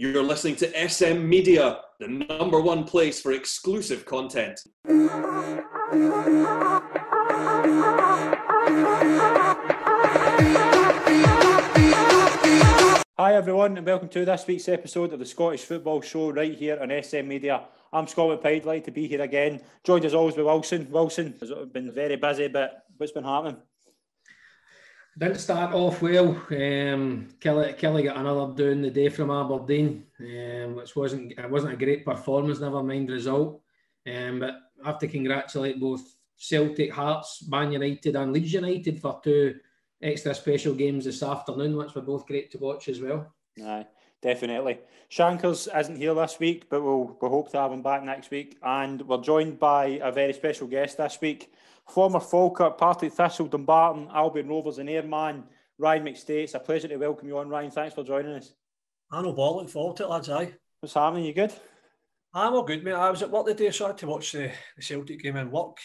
You're listening to SM Media, the number one place for exclusive content. Hi everyone and welcome to this week's episode of the Scottish Football Show right here on SM Media. I'm Scott McPike, delighted to be here again. Joined as always by Wilson. Wilson has been very busy, but what's been happening? Didn't start off well. Um, Killie, Killie got another doing the day from Aberdeen, um, which wasn't it wasn't a great performance. Never mind result. Um, but I have to congratulate both Celtic, Hearts, Man United, and Leeds United for two extra special games this afternoon, which were both great to watch as well. Aye, definitely. Shankers isn't here this week, but we'll we hope to have him back next week. And we're joined by a very special guest this week. Former Falkirk, Partick Thistle, Dumbarton, Albion Rovers, and Airman, Ryan McStay. It's a pleasure to welcome you on, Ryan. Thanks for joining us. I know ball, look forward to it, lads. Aye. What's happening? You good? I'm all good, mate. I was at work today, so I had to watch the, the Celtic game and work.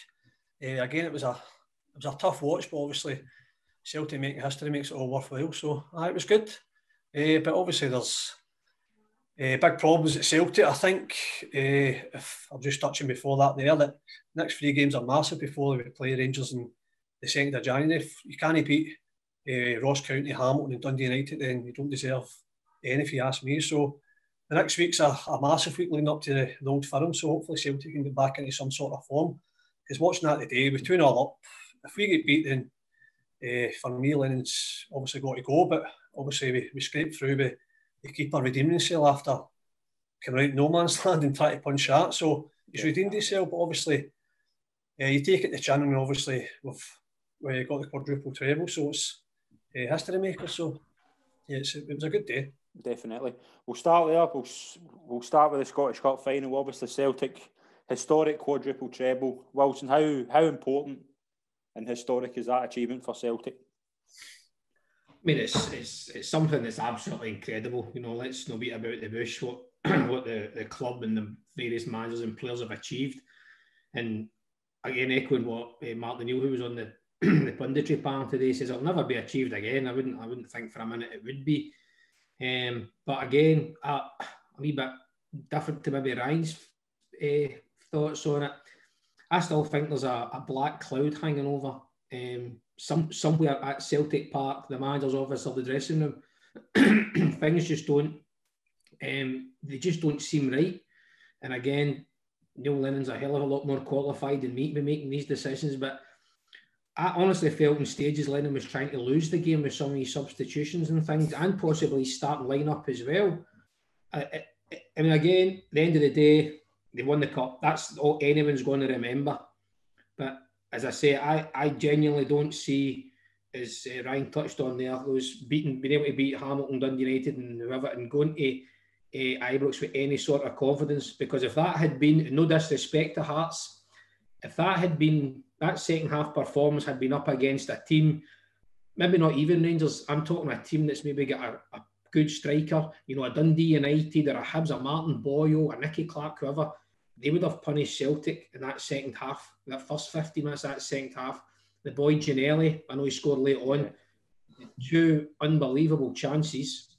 Uh, again, it was a it was a tough watch, but obviously Celtic making history makes it all worthwhile. So aye, it was good. Uh, but obviously there's uh, big problems at Celtic. I think uh, if I'm just touching before that there, that next three games are massive before we play Rangers in the second of January. If you can't beat uh, Ross County, Hamilton, and Dundee United, then you don't deserve any, if you ask me. So the next week's a, a massive week leading up to the, the Old Firm. So hopefully Celtic can get back into some sort of form. Because watching that today, with 2 all up, if we get beat, then uh, for me, Lennon's obviously got to go. But obviously, we, we scraped through with the keeper redeeming himself after coming out no man's land and trying to punch out. So he's redeemed himself, but obviously, uh, you take it to Chan and obviously we've, we got the quadruple treble, so it's uh, history maker. So yeah, it was a good day. Definitely. We'll start there. We'll, we'll start with the Scottish Cup final. Obviously, Celtic historic quadruple treble. Wilson, how how important and historic is that achievement for Celtic? I mean, it's, it's, it's something that's absolutely incredible. You know, let's not beat about the bush what what the, the club and the various managers and players have achieved. And again, echoing what uh, Martin Neal, who was on the the punditry panel today, says it'll never be achieved again. I wouldn't I wouldn't think for a minute it would be. Um, but again, a, a wee bit different to maybe Ryan's uh, thoughts on it. I still think there's a, a black cloud hanging over um, some somewhere at Celtic Park, the manager's office or the dressing room. Things just don't, um, they just don't seem right. And again, Neil Lennon's a hell of a lot more qualified than me to be making these decisions. But I honestly felt in stages Lennon was trying to lose the game with some of these substitutions and things, and possibly starting lineup as well. I, I, I mean, again, the end of the day, they won the cup. That's all anyone's going to remember. But as I say, I, I genuinely don't see, as uh, Ryan touched on there, those beating, being able to beat Hamilton, Dundee United, and whoever, and going to uh, Ibrox with any sort of confidence. Because if that had been, no disrespect to Hearts, if that had been, that second half performance had been up against a team, maybe not even Rangers, I'm talking a team that's maybe got a, a good striker, you know, a Dundee United or a Hibs, a Martin Boyle, a Nicky Clark, whoever they would have punished Celtic in that second half, that first 50 minutes, that second half. The boy Ginnelly, I know he scored late on, two unbelievable chances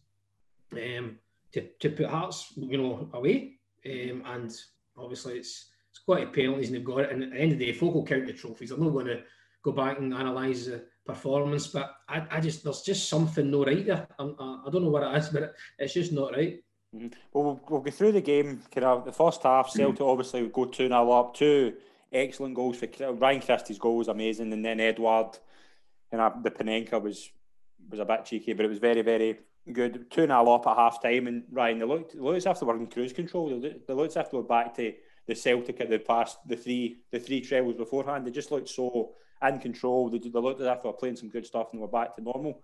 um, to, to put Hearts, you know, away. Um, and obviously it's it's quite a penalties and they've got it. And at the end of the day, folk will count the trophies. I'm not going to go back and analyse the performance, but I, I just there's just something no right there. I'm, I, I don't know what it is, but it, it's just not right. Mm-hmm. Well, well, we'll go through the game. Kind of the first half, Celtic mm-hmm. obviously go two 0 up. Two excellent goals for Ryan Christie's goal was amazing, and then Edouard, and uh, the Panenka was was a bit cheeky, but it was very very good. Two 0 up at half time, and Ryan they looked they looked as if they were in cruise control. They, they looked they were back to the Celtic at the past the three the three trebles beforehand. They just looked so in control. They, they looked as if they were playing some good stuff and they were back to normal.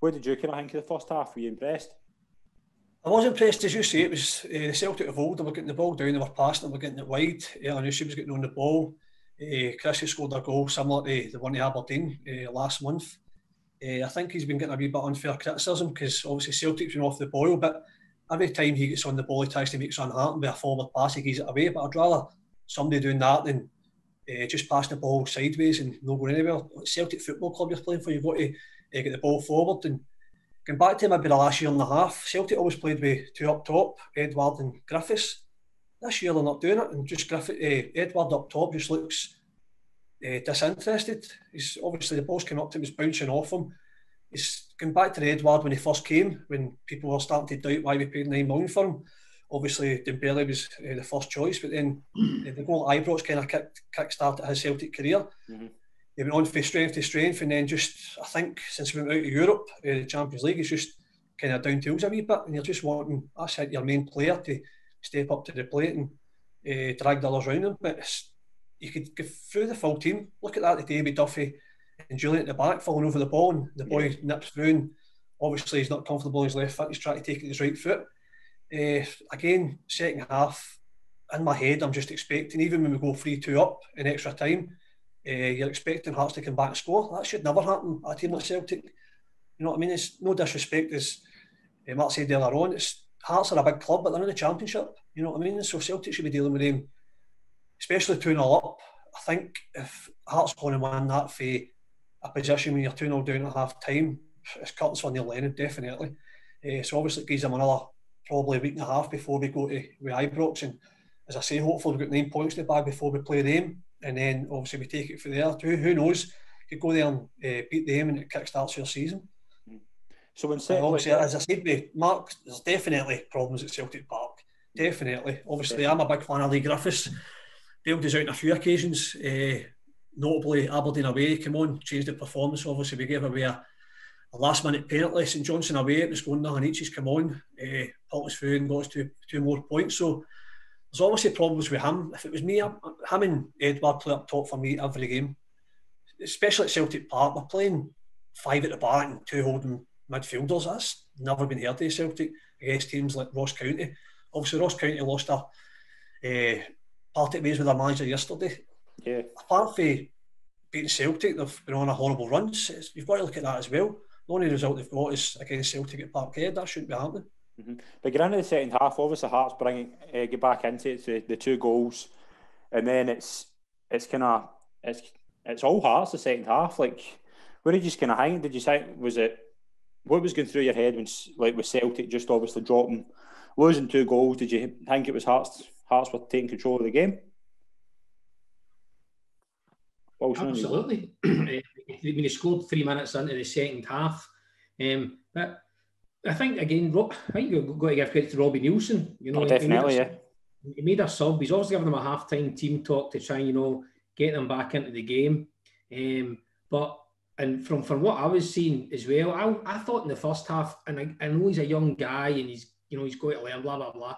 What did you kind of think of the first half? Were you impressed? I was impressed, as you say, it was uh, the Celtic of old. They were getting the ball down, they were passing, they were getting it wide. I she was getting on the ball. Uh, Chris has scored a goal similar to the one to Aberdeen uh, last month. Uh, I think he's been getting a wee bit unfair criticism because obviously Celtic's been off the boil, but every time he gets on the ball, he tries to make something happen with a forward pass, he gives it away. But I'd rather somebody doing that than uh, just passing the ball sideways and not going anywhere. Celtic Football Club you're playing for, you've got to uh, get the ball forward and going back to maybe the last year and a half, Celtic always played with two up top, Edouard and Griffiths. This year they're not doing it, and just Griffith, uh, Edouard up top just looks uh, disinterested. He's obviously the ball's came up to him, was bouncing off him. He's going back to the Edouard when he first came, when people were starting to doubt why we paid nine million for him. Obviously, Dembele was uh, the first choice, but then uh, the goal Ibrox kind of kick, kick started his Celtic career. Mm-hmm. He went on from strength to strength, and then just I think since he went out of Europe, uh, the Champions League, he's just kind of down tools a wee bit, and you're just wanting it, your main player to step up to the plate and uh, drag the others around him. But you could go through the full team. Look at that today with Duffy and Jullien at the back falling over the ball, and the boy yeah. nips through. And obviously, he's not comfortable in his left foot. He's trying to take it with his right foot. Uh, again, second half, in my head, I'm just expecting, even when we go 3 2 up in extra time, uh, you're expecting Hearts to come back and score. That should never happen at a team like Celtic. You know what I mean? It's no disrespect, as uh, Mark said earlier on. It's Hearts are a big club, but they're in the Championship. You know what I mean? So Celtic should be dealing with them, especially 2 0 up. I think if Hearts going to win that for a position when you're 2 0 down at half time, it's curtains for Neil Lennon, definitely. Uh, so obviously it gives them another probably a week and a half before we go to with Ibrox. And as I say, hopefully we've got nine points in the bag before we play them. And then obviously we take it from there. Who, who knows? Could go there and uh, beat them and it kickstarts your season. So when Celtic, obviously, as I said, Mark, there's definitely problems at Celtic Park. Definitely. Obviously. I'm a big fan of Leigh Griffiths. Bailed us out on a few occasions. Uh, notably, Aberdeen away came on, changed the performance. Obviously, we gave away a a last minute penalty. St Johnstone away, it was going and each come on, uh, pulled us through and got us two, two more points. So there's obviously problems with him. If it was me, I'm, him and Edouard play up top for me every game, especially at Celtic Park. We're playing five at the back and two holding midfielders. That's never been heard of Celtic against teams like Ross County. Obviously, Ross County lost a uh, party ways with their manager yesterday. Yeah. Apart from beating Celtic, they've been on a horrible run. You've got to look at that as well the only result they've got is against Celtic at Parkhead. That shouldn't be happening. Mm-hmm. Into the second half, obviously Hearts bring uh, get back into it, the, the two goals, and then it's it's kind of it's it's all Hearts the second half. Like, where did you just kind of hang? Did you say was it what was going through your head when like with Celtic just obviously dropping, losing two goals? Did you think it was Hearts Hearts were taking control of the game? Absolutely. I mean, he scored three minutes into the second half. Um, but I think again, I think you've got to give credit to Robbie Neilson. You know, oh, definitely, he yeah. He made a sub. He's always given them a half-time team talk to try, and you know, get them back into the game. Um, but and from from what I was seeing as well, I, I thought in the first half, and I, I know he's a young guy and he's you know he's going to learn, blah blah blah.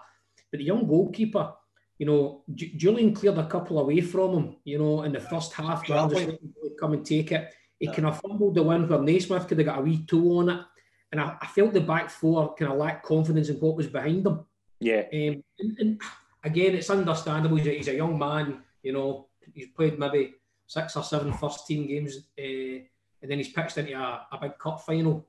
But the young goalkeeper, you know, J- Jullien cleared a couple away from him, you know, in the first half. Rather come and take it. He yeah. kind of fumbled the one where Naismith could have got a wee toe on it. And I, I felt the back four kind of lacked confidence in what was behind them. Yeah. Um, and, and, again, it's understandable. He's a, he's a, young man, you know, he's played maybe six or seven first team games, uh, and then he's pitched into a, a big cup final.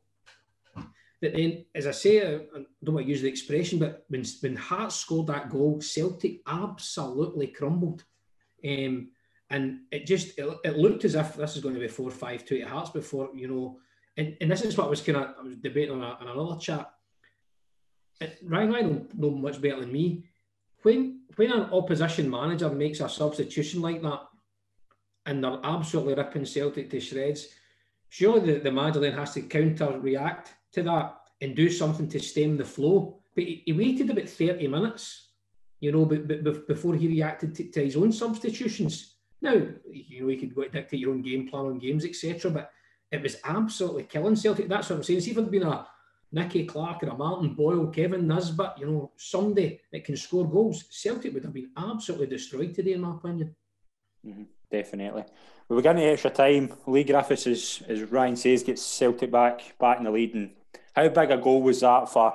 But then, as I say, I don't want to use the expression, but when, when Hearts scored that goal, Celtic absolutely crumbled. Um, and it just it, it, looked as if this is going to be four five two at Hearts before you know, and, and this is what I was kind of I was debating on, a, on another chat. Ryan, I don't know much better than me. When when an opposition manager makes a substitution like that, and they're absolutely ripping Celtic to shreds, surely the, the manager then has to counter react to that and do something to stem the flow. But he, he waited about thirty minutes, you know, but, but before he reacted to, to his own substitutions now, you know, you could dictate your own game plan on games, etc. But it was absolutely killing Celtic. That's what I'm saying. See if it had been a Nicky Clark or a Martin Boyle, Kevin Nisbet, you know, somebody that can score goals, Celtic would have been absolutely destroyed today, in my opinion. Mm-hmm, definitely. We were getting extra time. Leigh Griffiths, as, as Ryan says, gets Celtic back back in the lead. And how big a goal was that for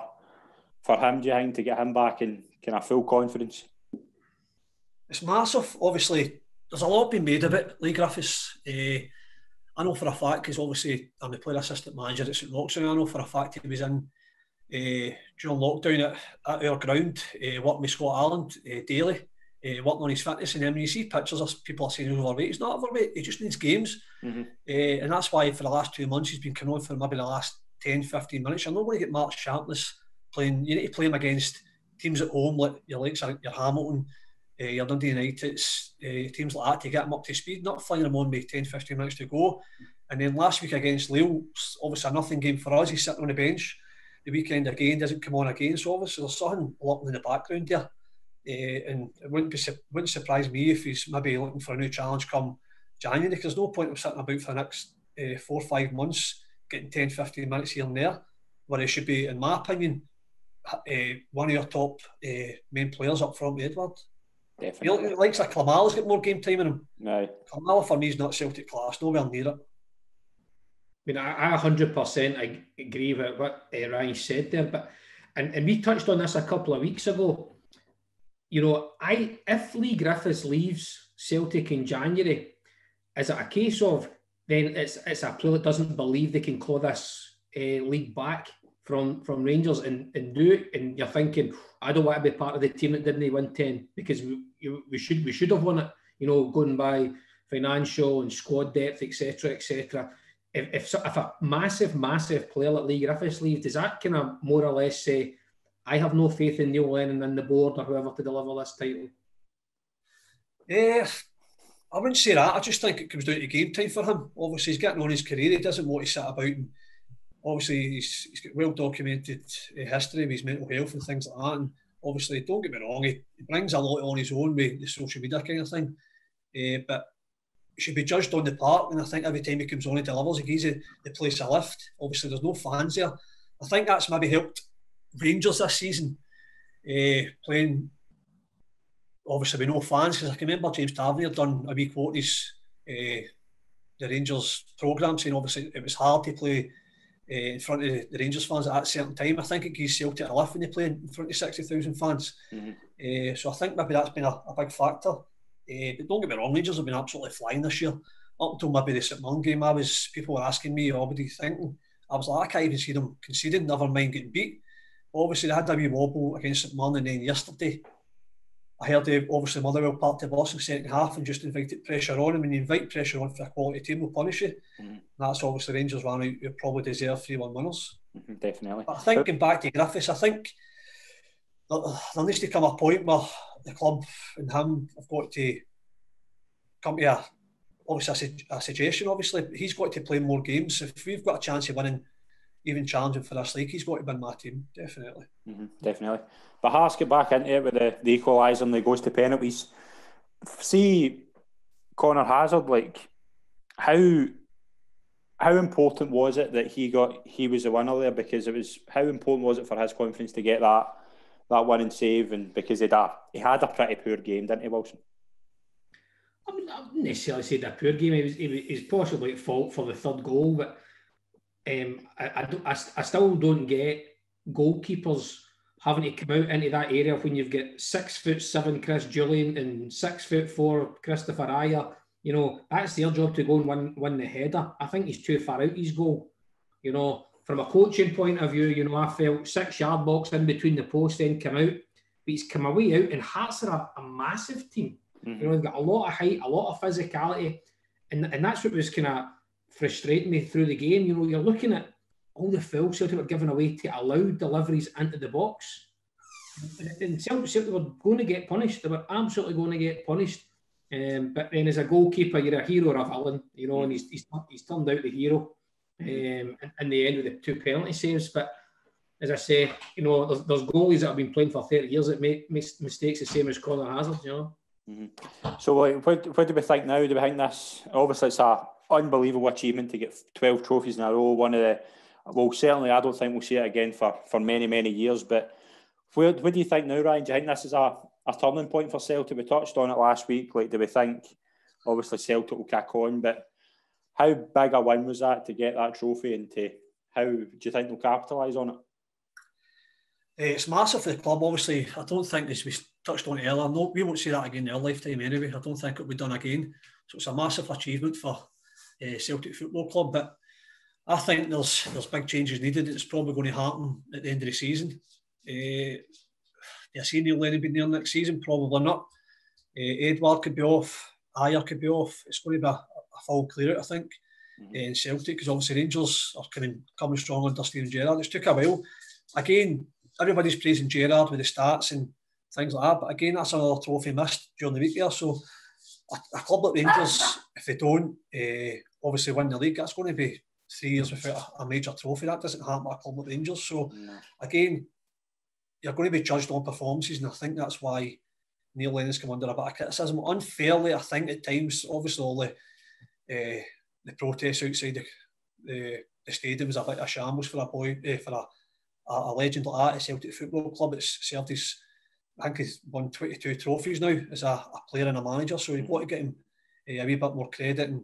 for him, do you think, to get him back in kind of full confidence? It's massive. Obviously, there's a lot being made of it. Leigh Griffiths, uh, I know for a fact, because obviously I'm the player assistant manager at St Roxon, I know for a fact he was in uh, during lockdown at, at our ground, uh, working with Scott Allan uh, daily, uh, working on his fitness. And then when you see pictures of people are saying he's overweight, he's not overweight, he just needs games. Mm-hmm. Uh, and that's why for the last two months he's been coming on for maybe the last 10, 15 minutes. You're not going to get match sharpness playing. You need to play him against teams at home like your likes your Hamilton, uh, your Dundee United, uh, teams like that to get them up to speed, not flying them on with 10, 15 minutes to go. And then last week against Lille, obviously a nothing game for us. He's sitting on the bench. The weekend again doesn't come on again. So obviously there's something lurking in the background there. Uh, and it wouldn't be wouldn't surprise me if he's maybe looking for a new challenge come January. Because there's no point of sitting about for the next uh, four or five months getting 10, 15 minutes here and there. Where he should be, in my opinion, uh, one of your top main players up front Edouard. Definitely. He likes like Klimala's got more game time in him. No. Klimala for me is not Celtic class, nowhere near it. I mean, I, 100% agree with what uh, Ryan said there, but and, and we touched on this a couple of weeks ago. You know, I if Leigh Griffiths leaves Celtic in January, is it a case of then it's it's a player that doesn't believe they can claw this uh, league back from from Rangers and, and do it, and you're thinking, I don't want to be part of the team that didn't win ten because we, we should we should have won it. You know, going by financial and squad depth, etc., etc if, if, if a massive, massive player like Leigh Griffiths leaves, does that kind of more or less say, I have no faith in Neil Lennon and the board or whoever to deliver this title? Yeah, I wouldn't say that. I just think it comes down to game time for him. Obviously, he's getting on his career. He doesn't want to sit about. And obviously, he's, he's got well documented uh, history of his mental health and things like that. And obviously, don't get me wrong, he, he brings a lot on his own with the social media kind of thing. Uh, but should be judged on the park. And I think every time he comes on, he delivers. He gives the, place a lift. Obviously, there's no fans there. I think that's maybe helped Rangers this season uh, playing. Obviously, with no fans because I can remember James Tavernier done a wee quote his uh, the Rangers programme saying obviously it was hard to play uh, in front of the Rangers fans at that certain time. I think it gives Celtic a lift when they play in front of sixty thousand fans. Mm-hmm. Uh, so I think maybe that's been a, a big factor. Uh, but don't get me wrong, Rangers have been absolutely flying this year. Up until maybe the St Mirren game, I was people were asking me, "Oh, what do you think?" I was like, I can't even see them conceding, never mind getting beat. Obviously, they had a wee wobble against St Mirren, and then yesterday, I heard they obviously Motherwell part to boss in second half and just invited pressure on him. And you invite pressure on for a quality team, will punish you. Mm-hmm. That's obviously Rangers one who probably deserve 3 1 winners. Mm-hmm, definitely. But I think, going back to Griffiths, I think there, there needs to come a point where the club and him have got to come to a, obviously a, a suggestion. Obviously, he's got to play more games. If we've got a chance of winning, even challenging for this league, he's got to win my team definitely. Mm-hmm, definitely. But Hearts get back into it with the, the equaliser and they goes to penalties. See, Conor Hazard, like how how important was it that he got he was the winner there? Because it was how important was it for his confidence to get that that one winning save and because he had a, he had a pretty poor game, didn't he, Wilson? I mean, I wouldn't necessarily say that poor game. He was, he was possibly at fault for the third goal, but um, I, I, I, I, still don't get goalkeepers having to come out into that area when you've got six foot seven Chris Jullien and six foot four Kristoffer Ajer. You know, that's their job to go and win, win the header. I think he's too far out his goal. You know, from a coaching point of view, you know, I felt six yard box in between the post, then come out. But he's come away out, and Hearts are a, a massive team. Mm-hmm. You know, they've got a lot of height, a lot of physicality, and and that's what was kind of frustrating me through the game. You know, you're looking at all the fouls Celtic were giving away to allow deliveries into the box. And Celtic, Celtic were going to get punished. They were absolutely going to get punished. Um, but then as a goalkeeper, you're a hero or a villain, you know, and he's, he's, he's turned out the hero um, in, the end with the two penalty saves. But as I say, you know, there's, there's goalies that have been playing for 30 years that make, mistakes the same as Conor Hazard, you know. Mm-hmm. So, what, what do we think now? Do we think this? Obviously, it's a unbelievable achievement to get twelve trophies in a row. One of the, well, certainly, I don't think we'll see it again for for many many years. But where, what do you think now, Ryan? Do you think this is a, a turning point for Celtic? We touched on it last week. Like, do we think? Obviously, Celtic will kick on, but how big a win was that to get that trophy, and to how do you think they'll capitalise on it? Eh, it's massive for the club. Obviously, I don't think as we touched on earlier, no, we won't see that again in our lifetime anyway. I don't think it'll be done again. So it's a massive achievement for uh, Celtic Football Club. But I think there's there's big changes needed. It's probably going to happen at the end of the season. Uh, do I see Neil Lennon being there next season? Probably not. Uh, Edouard could be off. Ajer could be off. It's going to be a, a full clear out, I think. mm-hmm. in Celtic because obviously Rangers are of coming strong under Steven Gerrard. It's took a while. Again, everybody's praising Gerrard with the stats and things like that, but again, that's another trophy missed during the week there. So a, club like Rangers, if they don't uh, obviously win the league, that's going to be three years without a, major trophy. That doesn't happen at a club like Rangers. So no. again, you're going to be judged on performances, and I think that's why Neil Lennon's come under a bit of criticism. Unfairly, I think at times, obviously all the uh, the protests outside the, the, the stadium was a bit of a shambles for a boy, uh, for a, a, a legend like that at Celtic Football Club. It's served his, I think he's won 22 trophies now as a, a player and a manager, so you've got to get him uh, a wee bit more credit and,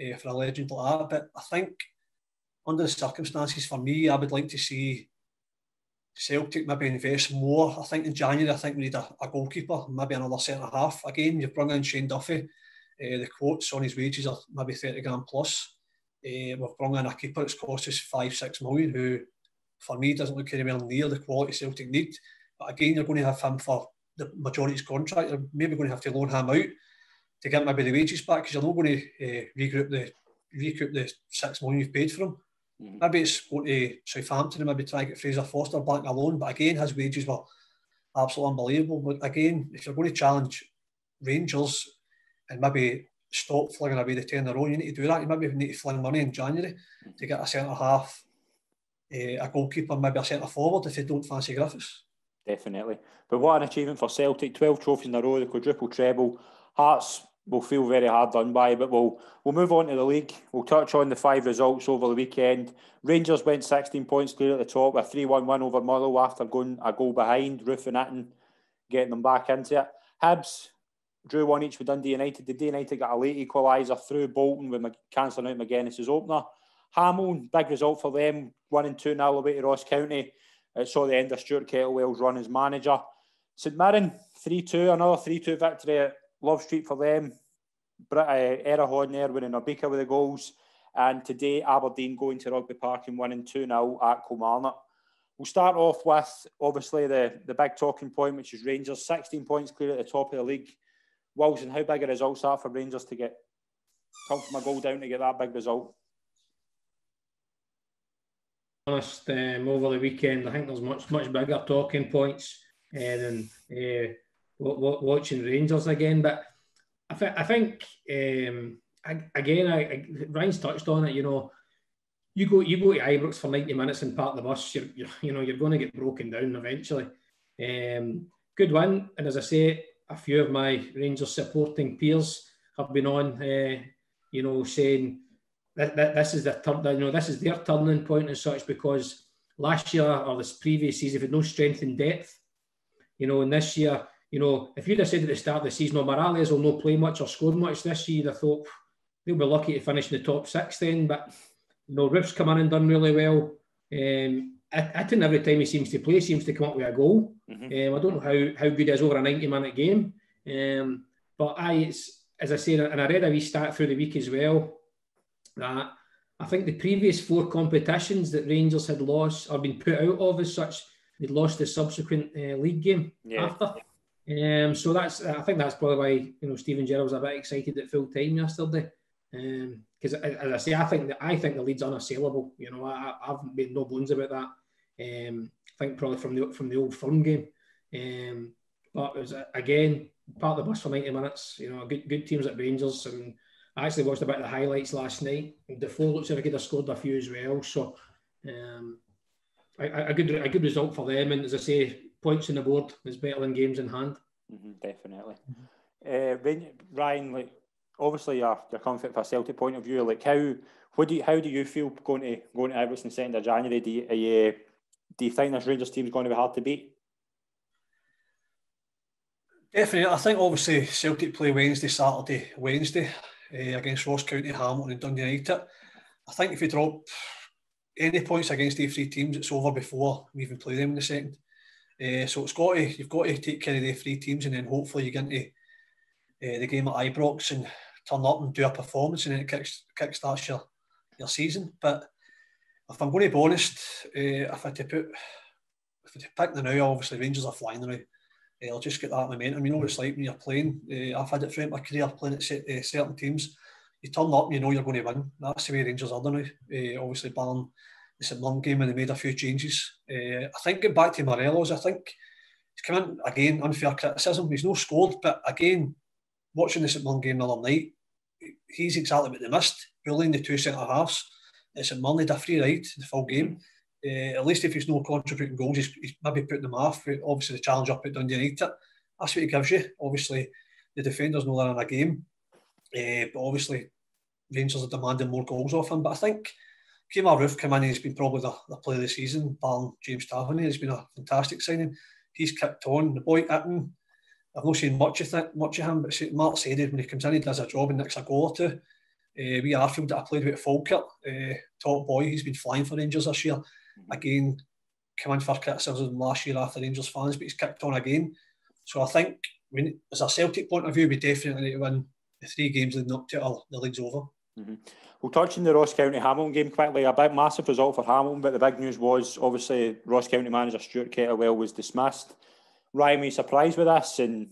uh, for a legend like that. But I think under the circumstances, for me, I would like to see Celtic maybe invest more. I think in January, I think we need a, a goalkeeper, maybe another centre half. Again, you've brought in Shane Duffy. Uh, the quotes on his wages are maybe 30 grand plus. Uh, we've brought in a keeper that's cost us five, six million, who for me doesn't look anywhere near the quality Celtic need. But again, you're going to have him for the majority of his contract. You're maybe going to have to loan him out to get maybe the wages back because you're not going to uh, regroup the recoup the six million you've paid for him. Mm-hmm. Maybe it's going to Southampton and maybe try to get Fraser Forster back alone. But again, his wages were absolutely unbelievable. But again, if you're going to challenge Rangers and maybe stop flinging away the 10 in a row, you need to do that. You maybe need to fling money in January to get a centre half, uh, a goalkeeper, maybe a centre forward if you don't fancy Griffiths. Definitely. But what an achievement for Celtic 12 trophies in a row, the quadruple treble. Hearts will feel very hard done by, but we'll we'll move on to the league. We'll touch on the five results over the weekend. Rangers went 16 points clear at the top, a 3-1 win over Motherwell after going a goal behind, it and getting them back into it. Hibs drew one each with Dundee United. Dundee United got a late equaliser through Bolton with cancelling out Magennis's opener. Hamilton, big result for them, winning 2 0 away to Ross County. It saw the end of Stuart Kettlewell's run as manager. St Mirren, 3 2, another 3 2 victory at Love Street for them. Brit, uh, Erhahon there winning Obika with the goals. And today, Aberdeen going to Rugby Park and winning 2 0 at Kilmarnock. We'll start off with obviously the, the big talking point, which is Rangers, 16 points clear at the top of the league. Wilson, how big a result that for Rangers to get come from a goal down to get that big result? Honest, um, over the weekend, I think there's much much bigger talking points uh, than uh, watching Rangers again. But I, th- I think um, again, I, I, Ryan's touched on it. You know, you go you go to Ibrox for ninety minutes and part the bus. You're, you're you know you're going to get broken down eventually. Um, good win, and as I say, a few of my Rangers supporting peers have been on. Uh, you know, saying that, that this is the turn. You know, this is their turning point and such because last year or this previous season, had no strength and depth. You know, and this year you know, if you'd have said at the start of the season, oh, Morelos will not play much or score much this year, I thought they'll be lucky to finish in the top six then. But, you know, Roofe's come in and done really well. Um, think every time he seems to play, he seems to come up with a goal. Mm-hmm. Um, I don't know how, how good he is over a 90 minute game. Um, but I, it's as I say, and I read a wee stat through the week as well, that I think the previous four competitions that Rangers had lost or been put out of as such, they'd lost the subsequent uh, league game yeah. after. Um, so that's I think that's probably why you know Steven Gerrard was a bit excited at full time yesterday. Because um, as I say, I think that I think the lead's unassailable. You know, I, I've made no bones about that. Um, I think probably from the from the old firm game. Um, but it was again part of the bus for ninety minutes. You know, good good teams at Rangers, and I actually watched a bit of the highlights last night. Defoe looks like he could have scored a few as well. So, um, a, a good a good result for them. And as I say, points on the board is better than games in hand. Mm-hmm, definitely. Mm-hmm. Uh, Ryan, like obviously you're, you're coming from a Celtic point of view. Like how what do you, how do you feel going to going to Everton second of January? Do you, you, do you think this Rangers team is going to be hard to beat? Definitely, I think obviously Celtic play Wednesday, Saturday, Wednesday uh, against Ross County, Hamilton, and Dundee United. I think if you drop any points against these three teams, it's over before we even play them in the second. Uh, so it's got to you've got to take care of the three teams, and then hopefully you get into uh, the game at Ibrox and turn up and do a performance, and then it kicks kickstarts your your season. But if I'm going to be honest, uh, if I had to put if I had to pick the now, obviously Rangers are flying the now. Uh, I'll just get that momentum. You know what it's like when you're playing. Uh, I've had it throughout my career playing at certain teams. you turn up, you know you're going to win. That's the way Rangers are now. Uh, obviously, barring the St Mirren game and they made a few changes. Uh, I think getting back to Morelos, I think he's come in again, unfair criticism. He's no scored, but again, watching the St Mirren game the other night, he's exactly what they missed, bullying the two centre halves. It's a Mirren, had a free ride the full game. Uh, at least if he's no contributing goals, he's, he's maybe putting them off. Obviously, the challenge up at Dundee United, that's what he gives you. Obviously, the defenders know they're in a game, uh, but obviously, Rangers are demanding more goals off him. But I think Kemar Roofe came in, he's been probably the, the player of the season, barring James Tavernier. He's been a fantastic signing. He's kicked on. The boy Itten, I've not seen much of, th- much of him, but Mark said when he comes in, he does a job and nicks a goal or two. Uh, we Arfield that I played with Falkirk, uh, top boy, he's been flying for Rangers this year. Mm-hmm. Again, come in for criticism last year after the Rangers fans, but he's kicked on again. So I think, when, as a Celtic point of view, we definitely need to win the three games leading up to it, the league's over. Mm-hmm. We'll touch on the Ross County Hamilton game quickly. A big massive result for Hamilton, but the big news was obviously Ross County manager Stuart Kettlewell was dismissed. Ryan, were you surprised with this? And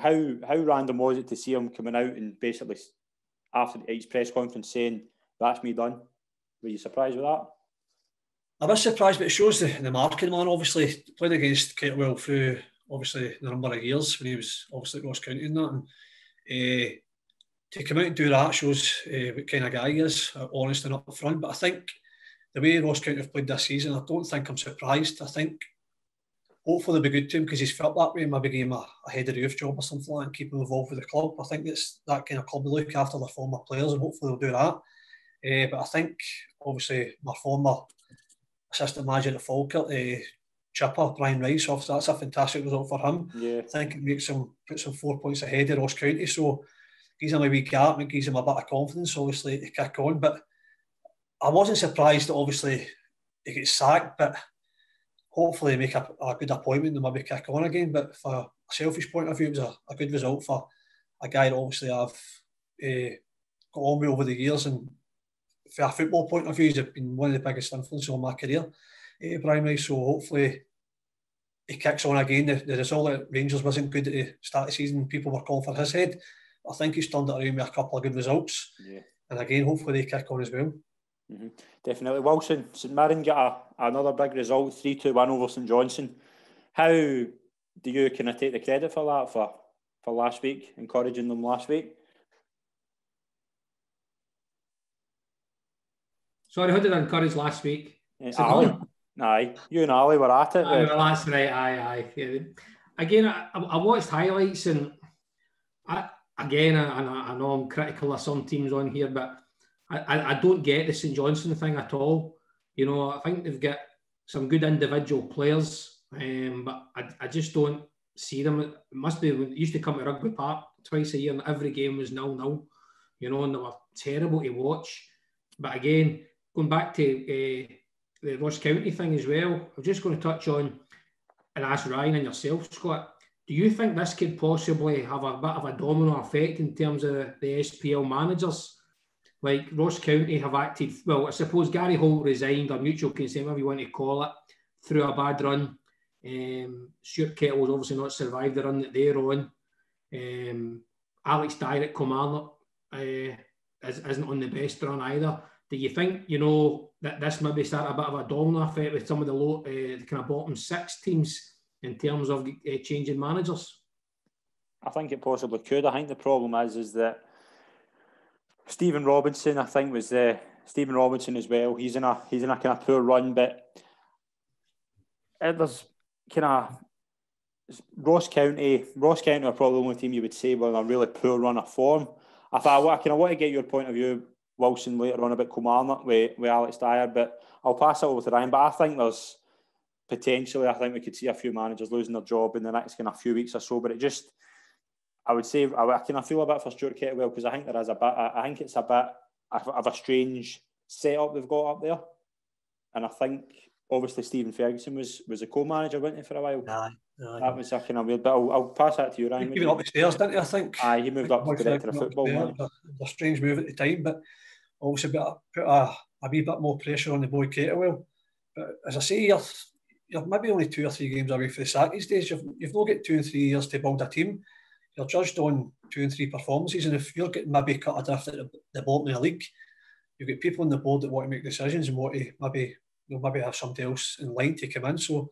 how how random was it to see him coming out and basically after each press conference saying that's me done? Were you surprised with that? I was surprised, but it shows the, the marking man obviously played against Kettlewell through obviously the number of years when he was obviously at Ross County and that. And, uh, to come out and do that shows uh, what kind of guy he is, honest and up front. But I think the way Ross County have played this season, I don't think I'm surprised. I think hopefully they'll be good to him because he's felt that way. Maybe give him a, a head of the roof job or something like that and keep him involved with the club. I think it's that kind of club to look after the former players and hopefully they'll do that. Uh, but I think obviously my former assistant manager at Falkirk, uh, Chipper, Brian Rice, obviously that's a fantastic result for him. Yeah. I think it makes him put some four points ahead of Ross County. So gives him a wee gap and gives him a bit of confidence, obviously, to kick on. But I wasn't surprised that obviously he gets sacked, but hopefully make a, a good appointment and maybe kick on again. But for a selfish point of view, it was a, a good result for a guy that obviously I've uh, got on with over the years. And for a football point of view, he's been one of the biggest influences on my career at primary. So hopefully he kicks on again. The, the result at Rangers wasn't good at the start of the season. People were calling for his head. I think he's turned it around with a couple of good results. Yeah. And again, hopefully they kick on as well. Mm -hmm. Definitely. Wilson, St Mirren got a, another big result, 3-2-1 over St Johnson. How do you kind of take the credit for that, for, for last week, encouraging them last week? Sorry, who did I encourage last week? Uh, Ali. Aye, you and Ali were at it. Aye, well, that's right. Aye, aye. Again, I, I watched highlights and I, again, I, I know I'm critical of some teams on here, but I, I don't get the St Johnstone thing at all. You know, I think they've got some good individual players, um, but I, I just don't see them. It must be used to come to Rugby Park twice a year, and every game was nil nil. You know, and they were terrible to watch. But again, going back to uh, the Ross County thing as well, I'm just going to touch on and ask Ryan and yourself, Scott. Do you think this could possibly have a bit of a domino effect in terms of the SPL managers? Like Ross County have acted, well, I suppose Gary Holt resigned or mutual consent, whatever you want to call it, through a bad run. Um, Stuart Kettle's obviously not survived the run that they're on. Um, Alex Dyer at Kilmarnock uh, isn't on the best run either. Do you think, you know, that this maybe start a bit of a domino effect with some of the low, uh, the kind of bottom six teams in terms of uh, changing managers? I think it possibly could. I think the problem is is that Stephen Robinson, I think, was uh, Stephen Robinson as well. He's in a he's in a kind of poor run, but there's kind of Ross County. Ross County are probably the only team you would say were in a really poor run of form. I thought I kind of want to get your point of view, Wilson, later on about Kilmarnock with, with Alex Dyer, but I'll pass it over to Ryan. But I think there's potentially, I think we could see a few managers losing their job in the next kind of few weeks or so. But it just, I would say, I, can I kind of feel a bit for Stuart Kettlewell because I think there is a bit, I, think it's a bit of a strange setup they've got up there. And I think obviously Stephen Ferguson was was a co-manager, wasn't he, for a while? Aye, aye. That was a kind of weird, but I'll, I'll pass that to you, Ryan. He went up the stairs, didn't he, I think? Aye, he moved up to director of football. A, strange move at the time, but obviously put a, put a, a wee bit more pressure on the boy Kettlewell. But as I say, you're you're maybe only two or three games away for the sack these days. You've, you've not got two and three years to build a team. you're judged on two and three performances, and if you're getting maybe cut adrift at the, the bottom of the league, you've got people on the board that want to make decisions and want to maybe you know, maybe have somebody else in line to come in. So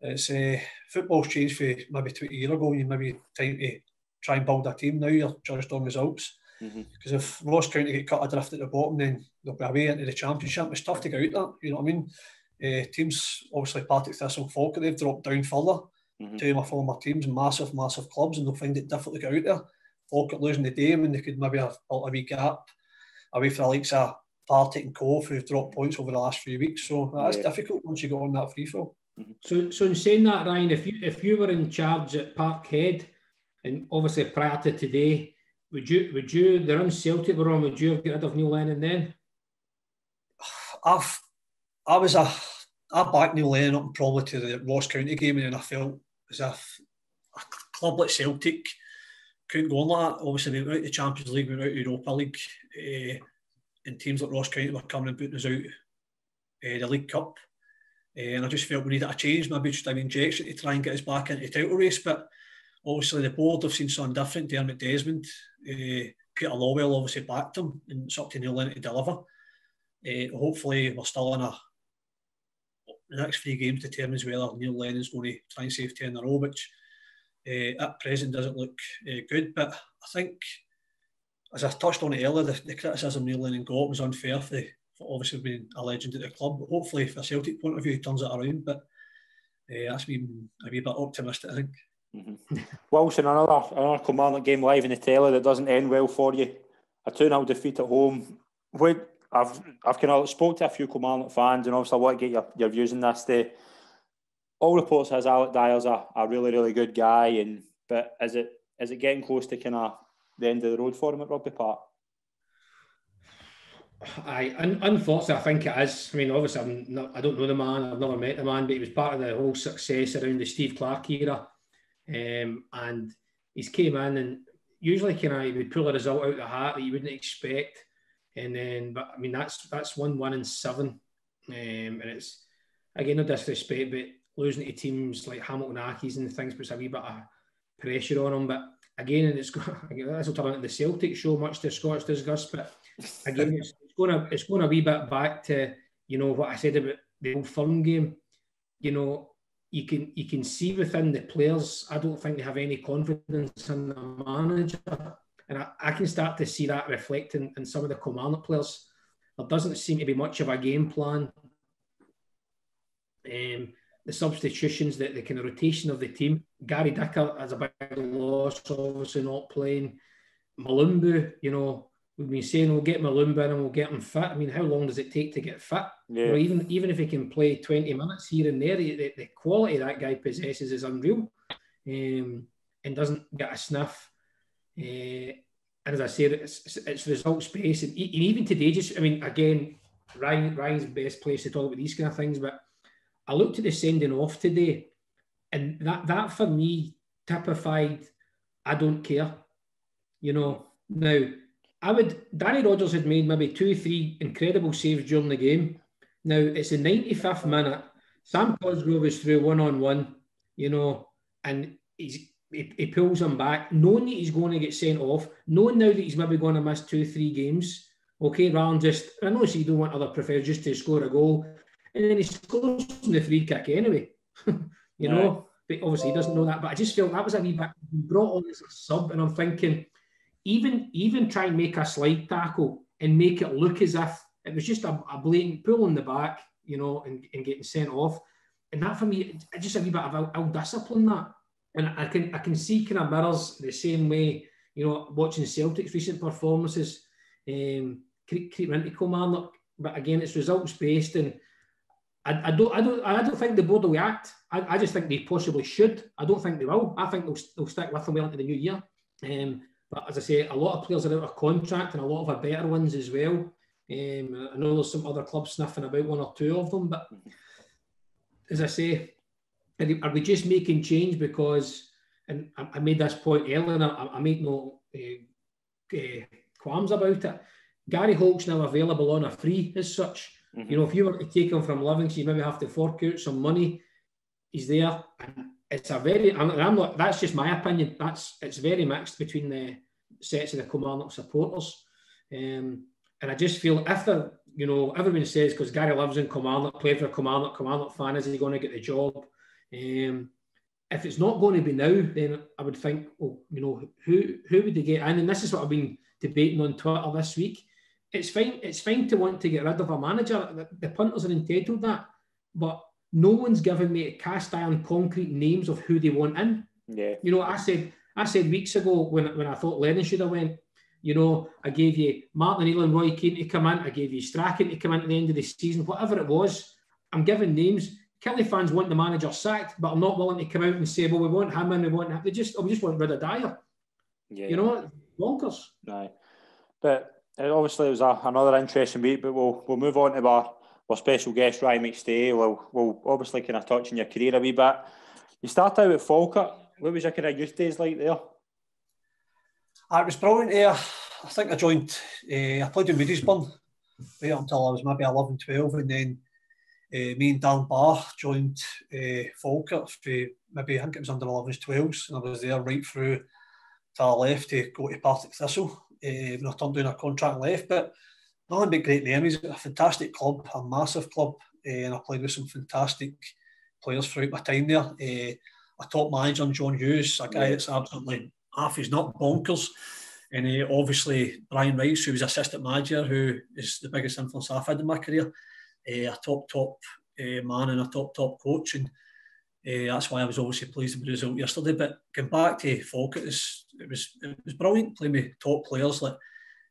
it's uh, football's changed for maybe 20 years ago. You maybe time to try and build a team. Now you're judged on results. Mm-hmm. Because if Ross County get cut adrift at the bottom, then they'll be away into the championship. It's tough to get out that. You know what I mean? Uh, teams obviously Partick Thistle Falkirk they've dropped down further. Mm-hmm. Two of my former teams, massive, massive clubs, and they'll find it difficult to get out there. Falkirk losing the game, and they could maybe have built a wee gap away from the likes of Partick and Cove who've dropped points over the last few weeks. So that's yeah. difficult once you go on that free throw. Mm-hmm. So, so in saying that, Ryan, if you if you were in charge at Parkhead, and obviously prior to today, would you would you the run Celtic were on? Would you have got rid of Neil Lennon then? I've I was a I backed Neil Lennon up probably to the Ross County game, and I felt as if a club like Celtic couldn't go on that. Obviously, we went out the Champions League, we went out the Europa League, uh, and teams like Ross County were coming and putting us out uh, the League Cup. Uh, and I just felt we needed a change, maybe just an injection to try and get us back into the title race. But obviously, the board have seen something different. Dermot Desmond, uh, Peter Lawwell obviously backed him, and it's up to Neil Lennon to deliver. Uh, hopefully, we're still in a. The next three games determines whether Neil Lennon's going to try and save 10 in a row, which uh, at present doesn't look uh, good. But I think, as I touched on it earlier, the, the criticism Neil Lennon got was unfair for, for obviously being a legend at the club. But hopefully, from a Celtic point of view, he turns it around. But uh, that's been a wee bit optimistic, I think. Mm-hmm. Wilson, another another Kilmarnock game live in the telly that doesn't end well for you. A 2 0 defeat at home. Would I've I've kind of spoke to a few Kilmarnock fans, and obviously I want to get your, your views on this. The all reports has Alec Dyer's a, a really really good guy, and but is it is it getting close to kind of the end of the road for him at Rugby Park? I un- unfortunately, I think it is. I mean, obviously, I'm not, I don't know the man. I've never met the man, but he was part of the whole success around the Steve Clarke era, um, and he's came in and usually kind of he would pull a result out of the hat that you wouldn't expect, and then but I mean that's that's one one in seven, um, and it's again no disrespect, but losing to teams like Hamilton Accies and things puts a wee bit of pressure on them. But again, and it's this will turn into the Celtic show, much to Scott's disgust. But again, it's, it's going to it's going a wee bit back to you know what I said about the old firm game. You know, you can you can see within the players. I don't think they have any confidence in the manager, and I, I can start to see that reflecting in some of the Kilmarnock players. There doesn't seem to be much of a game plan. Um, the substitutions, the, the kind of rotation of the team. Gary Dicker as a big loss, obviously not playing. Mulumbu, you know, we've been saying we'll get Mulumbu and we'll get him fit. I mean, how long does it take to get fit? Yeah. You know, even even if he can play 20 minutes here and there, the, the quality that guy possesses is unreal um, and doesn't get a sniff. Uh, and as I said, it's, it's results based. And even today, just, I mean, again, Ryan, Ryan's best place to talk about these kind of things, but I looked at the sending off today, and that that for me typified I don't care. You know, now I would Danny Rogers had made maybe two, three incredible saves during the game. Now it's the 95th minute. Sam Cosgrove is through one on one, you know, and he's he, he, pulls him back, knowing that he's going to get sent off, knowing now that he's maybe going to miss two, three games. Okay, rather than just I know you don't want other preferred just to score a goal and then he scores from the free kick anyway. you know, but obviously he doesn't know that. But I just felt that was a wee bit brought on as a sub, and I'm thinking, even even try and make a slide tackle and make it look as if it was just a, a blatant pull in the back, you know, and, and getting sent off. And that for me, just a wee bit of I'll, discipline that. And I can I can see kind of mirrors the same way, you know, watching Celtic's recent performances, um, creep, creep into Kilmarnock. But again, it's results based and I, I, don't, I don't, I don't think the board will react. I, I just think they possibly should. I don't think they will. I think they'll, they'll stick with them well into the new year. Um, but as I say, a lot of players are out of contract, and a lot of our better ones as well. Um, I know there's some other clubs sniffing about one or two of them, but as I say, are we just making change because? And I, made this point earlier, and I, I make no uh, uh, qualms about it. Gary Holt's now available on a free as such. Mm-hmm. You know, if you were to take him from Livingston, you maybe have to fork out some money. He's there. And it's a very. I'm, I'm not. That's just my opinion. That's it's very mixed between the sets of the Kilmarnock supporters, um, and I just feel if the you know everyone says because Gary lives in Kilmarnock, played for Kilmarnock, Kilmarnock fan, is he going to get the job? Um, if it's not going to be now, then I would think, well, you know, who who would they get in? And this is what I've been debating on Twitter this week. It's fine. It's fine to want to get rid of a manager. The, the punters are entitled to that, but no one's given me cast iron concrete names of who they want in. Yeah. You know, I said I said weeks ago when when I thought Lennon should have went. You know, I gave you Martin and Roy Keane to come in. I gave you Strachan to come in at the end of the season. Whatever it was, I'm giving names. Killie fans want the manager sacked, but I'm not willing to come out and say, "Well, we want him and we want him." They just, we just want rid of Dyer. Yeah. You know, what? bonkers. Aye. But uh, obviously it was a, another interesting week, but we'll we'll move on to our, our special guest, Ryan McStay. We'll, we'll obviously kind of touch on your career a wee bit. You start out at Falkirk. What was your kind of youth days like there? Ah, it was brilliant here. I think I joined, uh, I played in Moodiesburn right until I was maybe 11, 12, and then uh, me and Dan Barr joined uh, Falkirk for maybe, I think it was under 11s, 12s, and I was there right through till I left to go to Partick Thistle uh, when I turned down a contract left. But nothing but great memories. A fantastic club, a massive club, uh, and I played with some fantastic players throughout my time there. Uh, a top manager, John Hughes, a guy that's absolutely half he's not bonkers. And uh, obviously Brian Rice, who was assistant manager, who is the biggest influence I've had in my career, a top top man and a top top coach, and uh, that's why I was obviously pleased with the result yesterday. But going back to Falkirk, it was it was, it was brilliant playing with top players like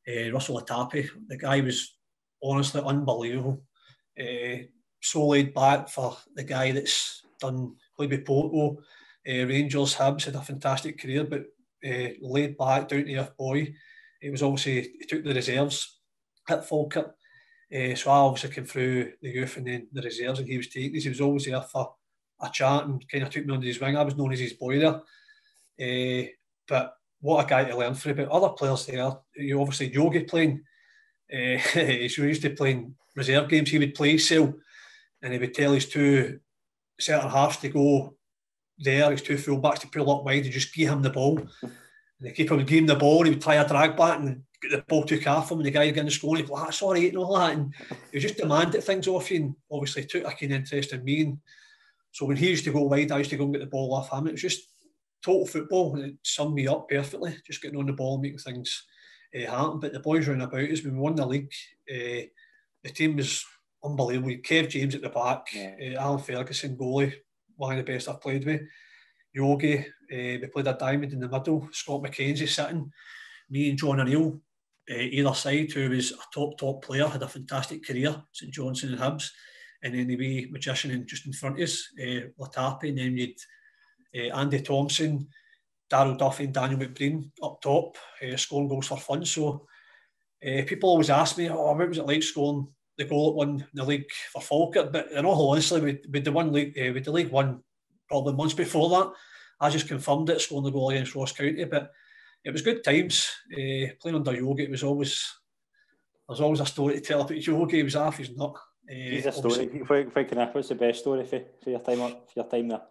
uh, Russell Latapi. The guy was honestly unbelievable. Uh, so laid back for the guy that's done played with Porto, uh, Rangers, Hibs, had a fantastic career, but uh, laid back, down to earth boy. It was obviously he took the reserves at Falkirk. Uh, so I obviously came through the youth and then the reserves, and he was taking this. He was always there for a chat and kind of took me under his wing. I was known as his boy there. Uh, but what a guy to learn from. But other players there, you obviously Yogi playing. Uh, he used to playing reserve games. He would play so, and he would tell his two centre halves to go there, his two fullbacks to pull up wide and just give him the ball. And the keeper would give him the ball he would try a drag back and get the ball took off him and the guy in the score and he'd be like, sorry, and all that. And he was just demanded things off you and obviously took a keen interest in me. And so when he used to go wide, I used to go and get the ball off him. It was just total football and it summed me up perfectly, just getting on the ball making things uh, happen. But the boys running about us, when we won the league, uh, the team was unbelievable. Kev James at the back, yeah. uh, Alan Ferguson, goalie, one of the best I've played with. Yogi, uh, we played a diamond in the middle. Scott McKenzie sitting. Me and John O'Neill, uh, either side, who was a top, top player, had a fantastic career, St Johnstone and Hibs. And then the wee magician in, just in front of us, uh, Latapi, and then you'd uh, Andy Thompson, Daryl Duffy, and Daniel McBreen up top, uh, scoring goals for fun. So uh, people always ask me, oh, what was it like scoring the goal at one the league for Falkirk? But in all honesty, with, with the one league, with the league one probably months before that, I just confirmed it, scoring the goal against Ross County. But it was good times playing under Yogi. It was always there's always a story to tell about Yogi. He was off, he's not. Uh, he's a story. Can I put the best story for, for your time for your time there?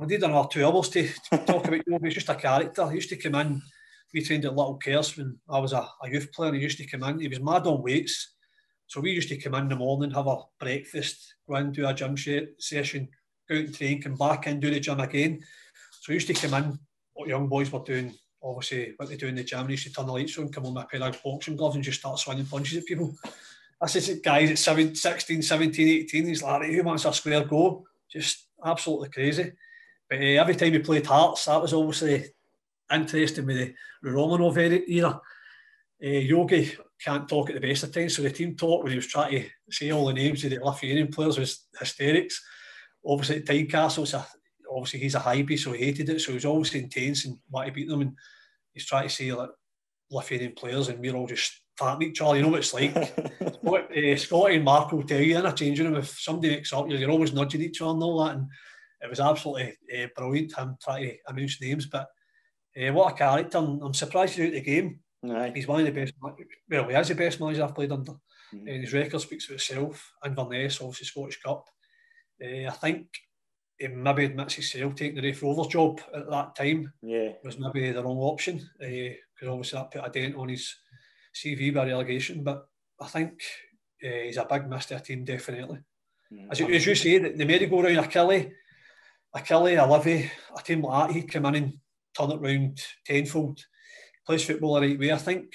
I did another two hours to, talk about Yogi. He's just a character. He used to come in. We trained at Little Kerse when I was a, a youth player. He used to come in. He was mad on weights. So we used to come in, the morning, have a breakfast, go in, do a gym session, go out and train, come back in, do the gym again. So we used to come in, what young boys were doing, obviously what they do in the gym, they used to turn the lights on, come on with a pair of boxing gloves and just start swinging punches at people. I said, guys at 7, 16, 17, 18, he's like, who wants a square go? Just absolutely crazy. But uh, every time we played Hearts, that was obviously interesting with the Romanov era. Uh, Yogi can't talk at the best of times, so the team talk when he was trying to say all the names of the Lithuanian players was hysterics. Obviously, at Tynecastle, it's a, obviously he's a hype, so he hated it, so he was always intense and wanted to beat them. And he's trying to say like Lithuanian players, and we're all just farting each other. You know what it's like. what uh, Scotty and Mark will tell you in a changing room if somebody makes up, you're always nudging each other and all that. And it was absolutely uh, brilliant him trying to announce names. But uh, what a character! I'm, I'm surprised he's out the game. Aye. He's one of the best. Well, he is the best manager I've played under, mm-hmm. and his record speaks for itself. Inverness, obviously Scottish Cup. Uh, I think he maybe admits himself taking the Raith Rovers job at that time yeah. was maybe the wrong option because uh, obviously that put a dent on his CV by relegation. But I think uh, he's a big miss to a team, definitely. Mm. As, as, you say, the, the merry-go-round, Achille, a Livy, a team like that, he'd come in and turn it round tenfold. Plays football the right way. I think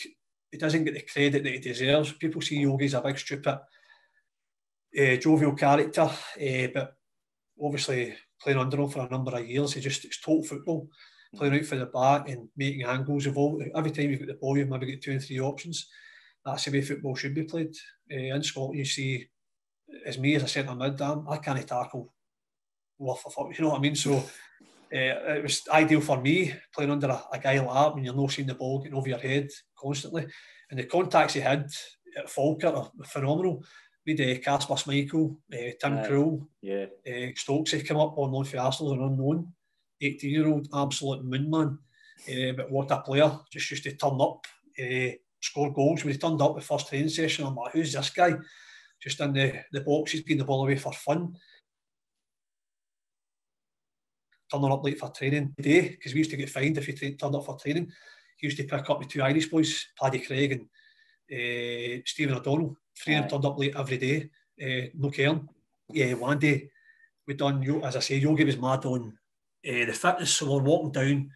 he doesn't get the credit that he deserves. People see Yogi as a big, stupid, uh, jovial character, uh, but obviously playing under him for a number of years, he just it's total football, playing out for the back and making angles of all. Every time you've got the ball, you've maybe got two and three options. That's the way football should be played. Uh, in Scotland, you see, as me as a centre mid, I can't tackle worth a fuck. You know what I mean? So uh, it was ideal for me playing under a, a guy like that when you're not seeing the ball getting over your head constantly. And the contacts he had at Falkirk are phenomenal. We had Kasper Schmeichel, uh, Tim. Krul, Yeah. uh, Stokes had come up on loan for Arsenal, an unknown 18 year old absolute moon man. Uh, but what a player, just used to turn up, uh, score goals. When he turned up the first training session, I'm like, who's this guy? Just in the, the boxes, getting the ball away for fun. Turning up late for training day, because we used to get fined if he tra- turned up for training. He used to pick up the two Irish boys, Paddy Cregg and uh, Stephen O'Donnell. Three of them turned up late every day. Uh, no caring. Yeah, one day we done, yo- as I say, Yogi was mad on uh, the fitness, so we're walking down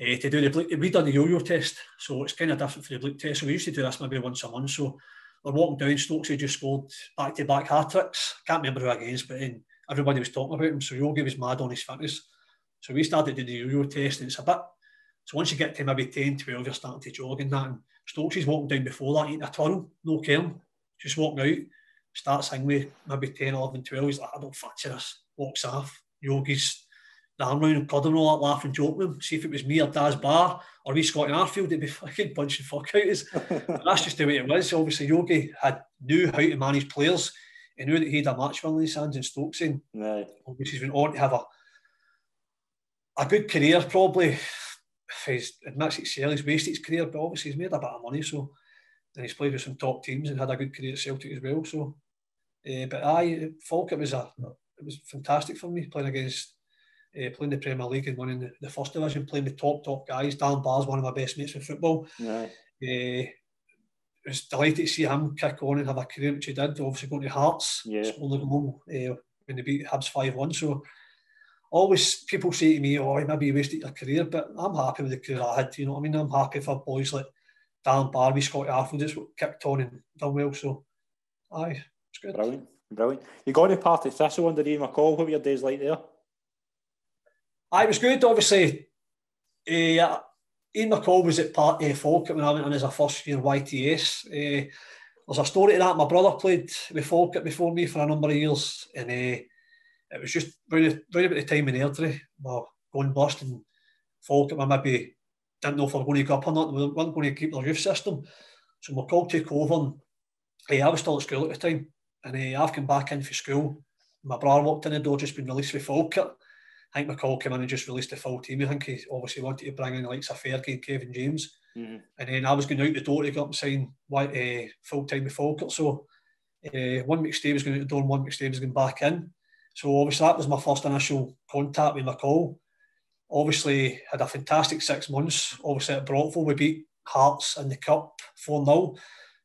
uh, to do the bleep. We done the yo-yo test, so it's kind of different for the bleep test. So we used to do this maybe once a month. So we're walking down. Stokes had just scored back-to-back hat tricks. Can't remember who against, but then everybody was talking about him. So Yogi was mad on his fitness. So we started doing the yo-yo test, and it's a bit. So once you get to maybe 10, 12, you're starting to jog and that. And Stokes is walking down before that, eating a twirl, no caring, just walking out. Starts singing with maybe 10, 11, 12. He's like, I don't fancy this. Walks off. Yogi's the arm round and cuddling all that, laughing, joking. See if it was me or Daz Barr or we Scotty Arfield, it'd be fucking punching the fuck out. That's just the way it was. Obviously, Yogi had knew how to manage players. He knew that he had a match winning in his hands in. And Aye. obviously, he's went on to have a a good career, probably. He's admits excel, he's wasted his career, but obviously he's made a bit of money. So, and he's played with some top teams and had a good career at Celtic as well. So, uh, but I Falkirk was a it was fantastic for me playing against uh, playing the Premier League and winning the, the first division, playing the top top guys. Dan Barr's one of my best mates in football. Aye. Uh, I was delighted to see him kick on and have a career which he did. Obviously going to Hearts, Yeah. scoring the goal uh, when they beat Hibs five one. So always people say to me, "Oh, maybe you wasted your career," but I'm happy with the career I had. You know what I mean? I'm happy for boys like Dan Barbie, Scotty Arfield, just kicked on and done well. So, aye, it's good. Brilliant. Brilliant. You got to part of Thistle under Ian McCall. What were your days like there? I was good, obviously. Uh, Ian McCall was at part when I went in as a first year YTS. Uh, there's a story to that. My brother played with Falkirk before me for a number of years, and uh, it was just right, right about the time in Airdrie, well, going bust and Falkirk, I maybe didn't know if we were going to go up or not. We weren't going to keep their youth system. So McCall took over. And, uh, I was still at school at the time, and uh, I've come back in for school. My brother walked in the door, just been released with Falkirk. I think McCall came in and just released the full team. I think he obviously wanted to bring in the likes of Fergie and Kevin James. Mm-hmm. And then I was going out the door to go up and sign uh, full time with Falkirk. So uh, one McStay was going out the door and one McStay was going back in. So obviously that was my first initial contact with McCall. Obviously had a fantastic six months. Obviously at Brockville we beat Hearts in the Cup 4-0.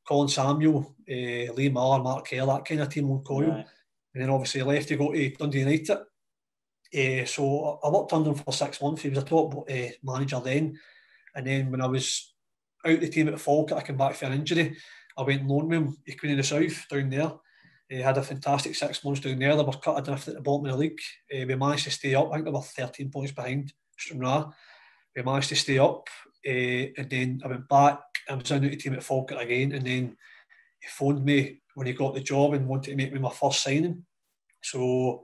Colin Samuel, uh, Lee Miller, Mark Kerr, that kind of team Owen Coyle. Aye. And then obviously left to go to Dundee United. Uh, so I worked under him for six months. He was a top uh, manager then. And then when I was out the team at Falkirk, I came back for an injury. I went and loaned with him to Queen of the South down there. He had a fantastic six months down there. They were cut adrift at the bottom of the league. Uh, we managed to stay up. I think they were 13 points behind Stranraer. We managed to stay up. Uh, and then I went back. I was in the team at Falkirk again. And then he phoned me when he got the job and wanted to make me my first signing. So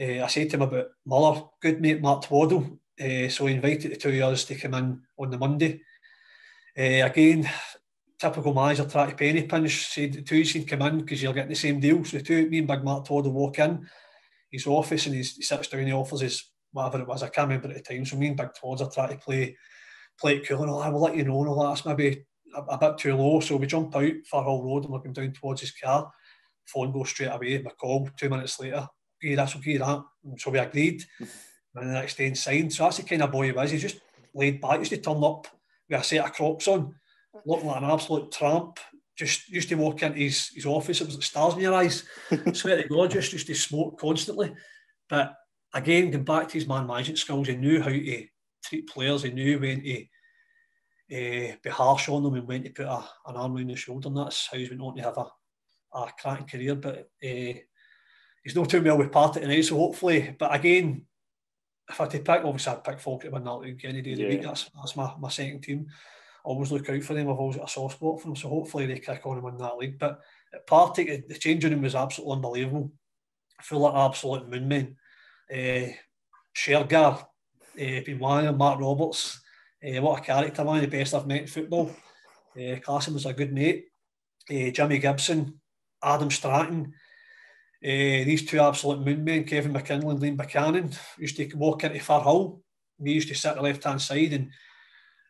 uh, I said to him about Muller, good mate Mark Twaddle. Uh, so he invited the two of us to come in on the Monday. Uh, again, typical manager trying to penny pinch, said the two of you come in because you're getting the same deal. So the two, me and Big Mark Twaddle walk in his office and he's, he sits down, he offers his whatever it was, I can't remember at the time. So me and Big Todd are trying to play play it cool and all, I will let you know and all that. That's maybe a, a bit too low. So we jump out Far Hall Road and we're going down towards his car. Phone goes straight away. McCall, two minutes later, okay, that's okay, that. And so we agreed. and the next day and signed. So that's the kind of boy he was. He just laid back, he used to turn up with a set of crocs on, looking like an absolute tramp. Just used to walk into his, his office, it was like stars in your eyes. Swear to God, just used to smoke constantly. But again, going back to his man management skills, he knew how to treat players, he knew when to uh, be harsh on them and when to put a, an arm around the shoulder. And that's how he's been on to have a, a cracking career. But uh, he's not too well with Partick tonight, so hopefully, but again, if I had to pick, obviously I'd pick Falkirk to win that league any day of the yeah. week. That's, that's my, my second team. Always look out for them. I've always got a soft spot for them. So hopefully they kick on and win that league. But at Partick, the changing room was absolutely unbelievable. Full of absolute moonmen. Uh, Shergar, uh, been one of Mark Roberts. Uh, what a character, man. The best I've met in football. Uh, Carson was a good mate. Uh, Jimmy Gibson, Adam Stratton. Uh, these two absolute moonmen, Kevin McKinlay and Liam Buchanan, used to walk into Firhill. We used to sit on the left hand side and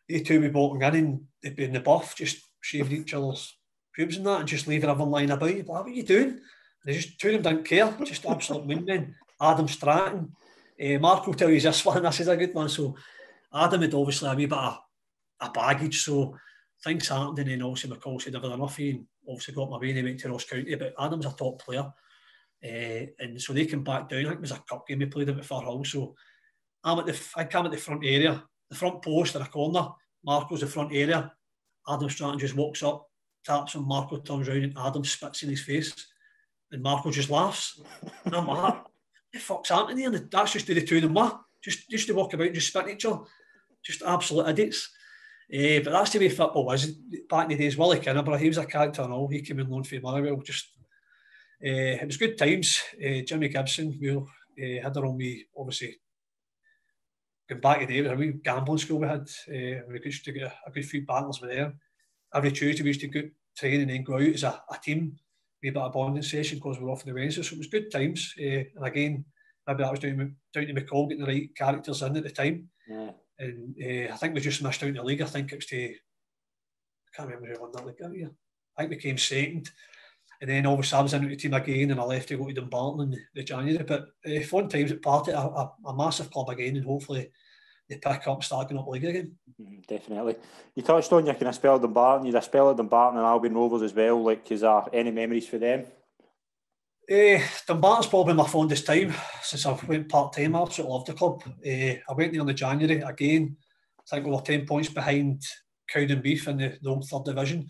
they two would be walking in and they'd be in the buff, just shaving each other's pubes and that and just leaving everyone lying about. Like, what are you doing? And they just two of them don't care, just absolute moonmen. Adam Stratton. Uh, Mark will tell you this one, this is a good one. So Adam had obviously a wee bit of a baggage, so things happened and then obviously McCall said, I've had enough and obviously got my way and he went to Ross County, but Adam's a top player. Uh, and so they came back down. I think it was a cup game we played them at Firhill. So I'm at the I come at the front area, the front post in a corner. Marco's the front area. Adam Stratton just walks up, taps him. Marco turns around and Adam spits in his face. And Marco just laughs. And I'm like, the fuck's here? And that's just the two of them? Just, just to walk about and just spit at each other. Just absolute idiots. Uh, but that's the way football was back in the days. Willie Kinniburgh, he was a character and all. He came in loan for Motherwell, just uh, it was good times. Uh, Jimmy Gibson, we uh, had our own wee, obviously, going back to the day, a wee gambling school we had. Uh, we used to get a, a good few battles with there. Every Tuesday we used to go train and then go out as a, a team, be a bit of bonding session because we are off on the Wednesday. So it was good times. Uh, and again, maybe that was down, down to McCall getting the right characters in at the time. Yeah. And uh, I think we just missed out in the league. I think it was to, I can't remember who won that league that year. I think we came second. And then obviously I was into the team again and I left to go to Dumbarton in the January. But uh, fun times at Partick, a, a, a, massive club again, and hopefully they pick up, start going up league again. Mm-hmm, definitely. You touched on you of spell Dumbarton, you had a spell at Dumbarton and Albion Rovers as well. Like, is there any memories for them? Uh, Dumbarton's probably my fondest time since I went part time. I absolutely loved the club. Uh, I went there in the January again. I think we were 10 points behind Cowdenbeath in the, the third division.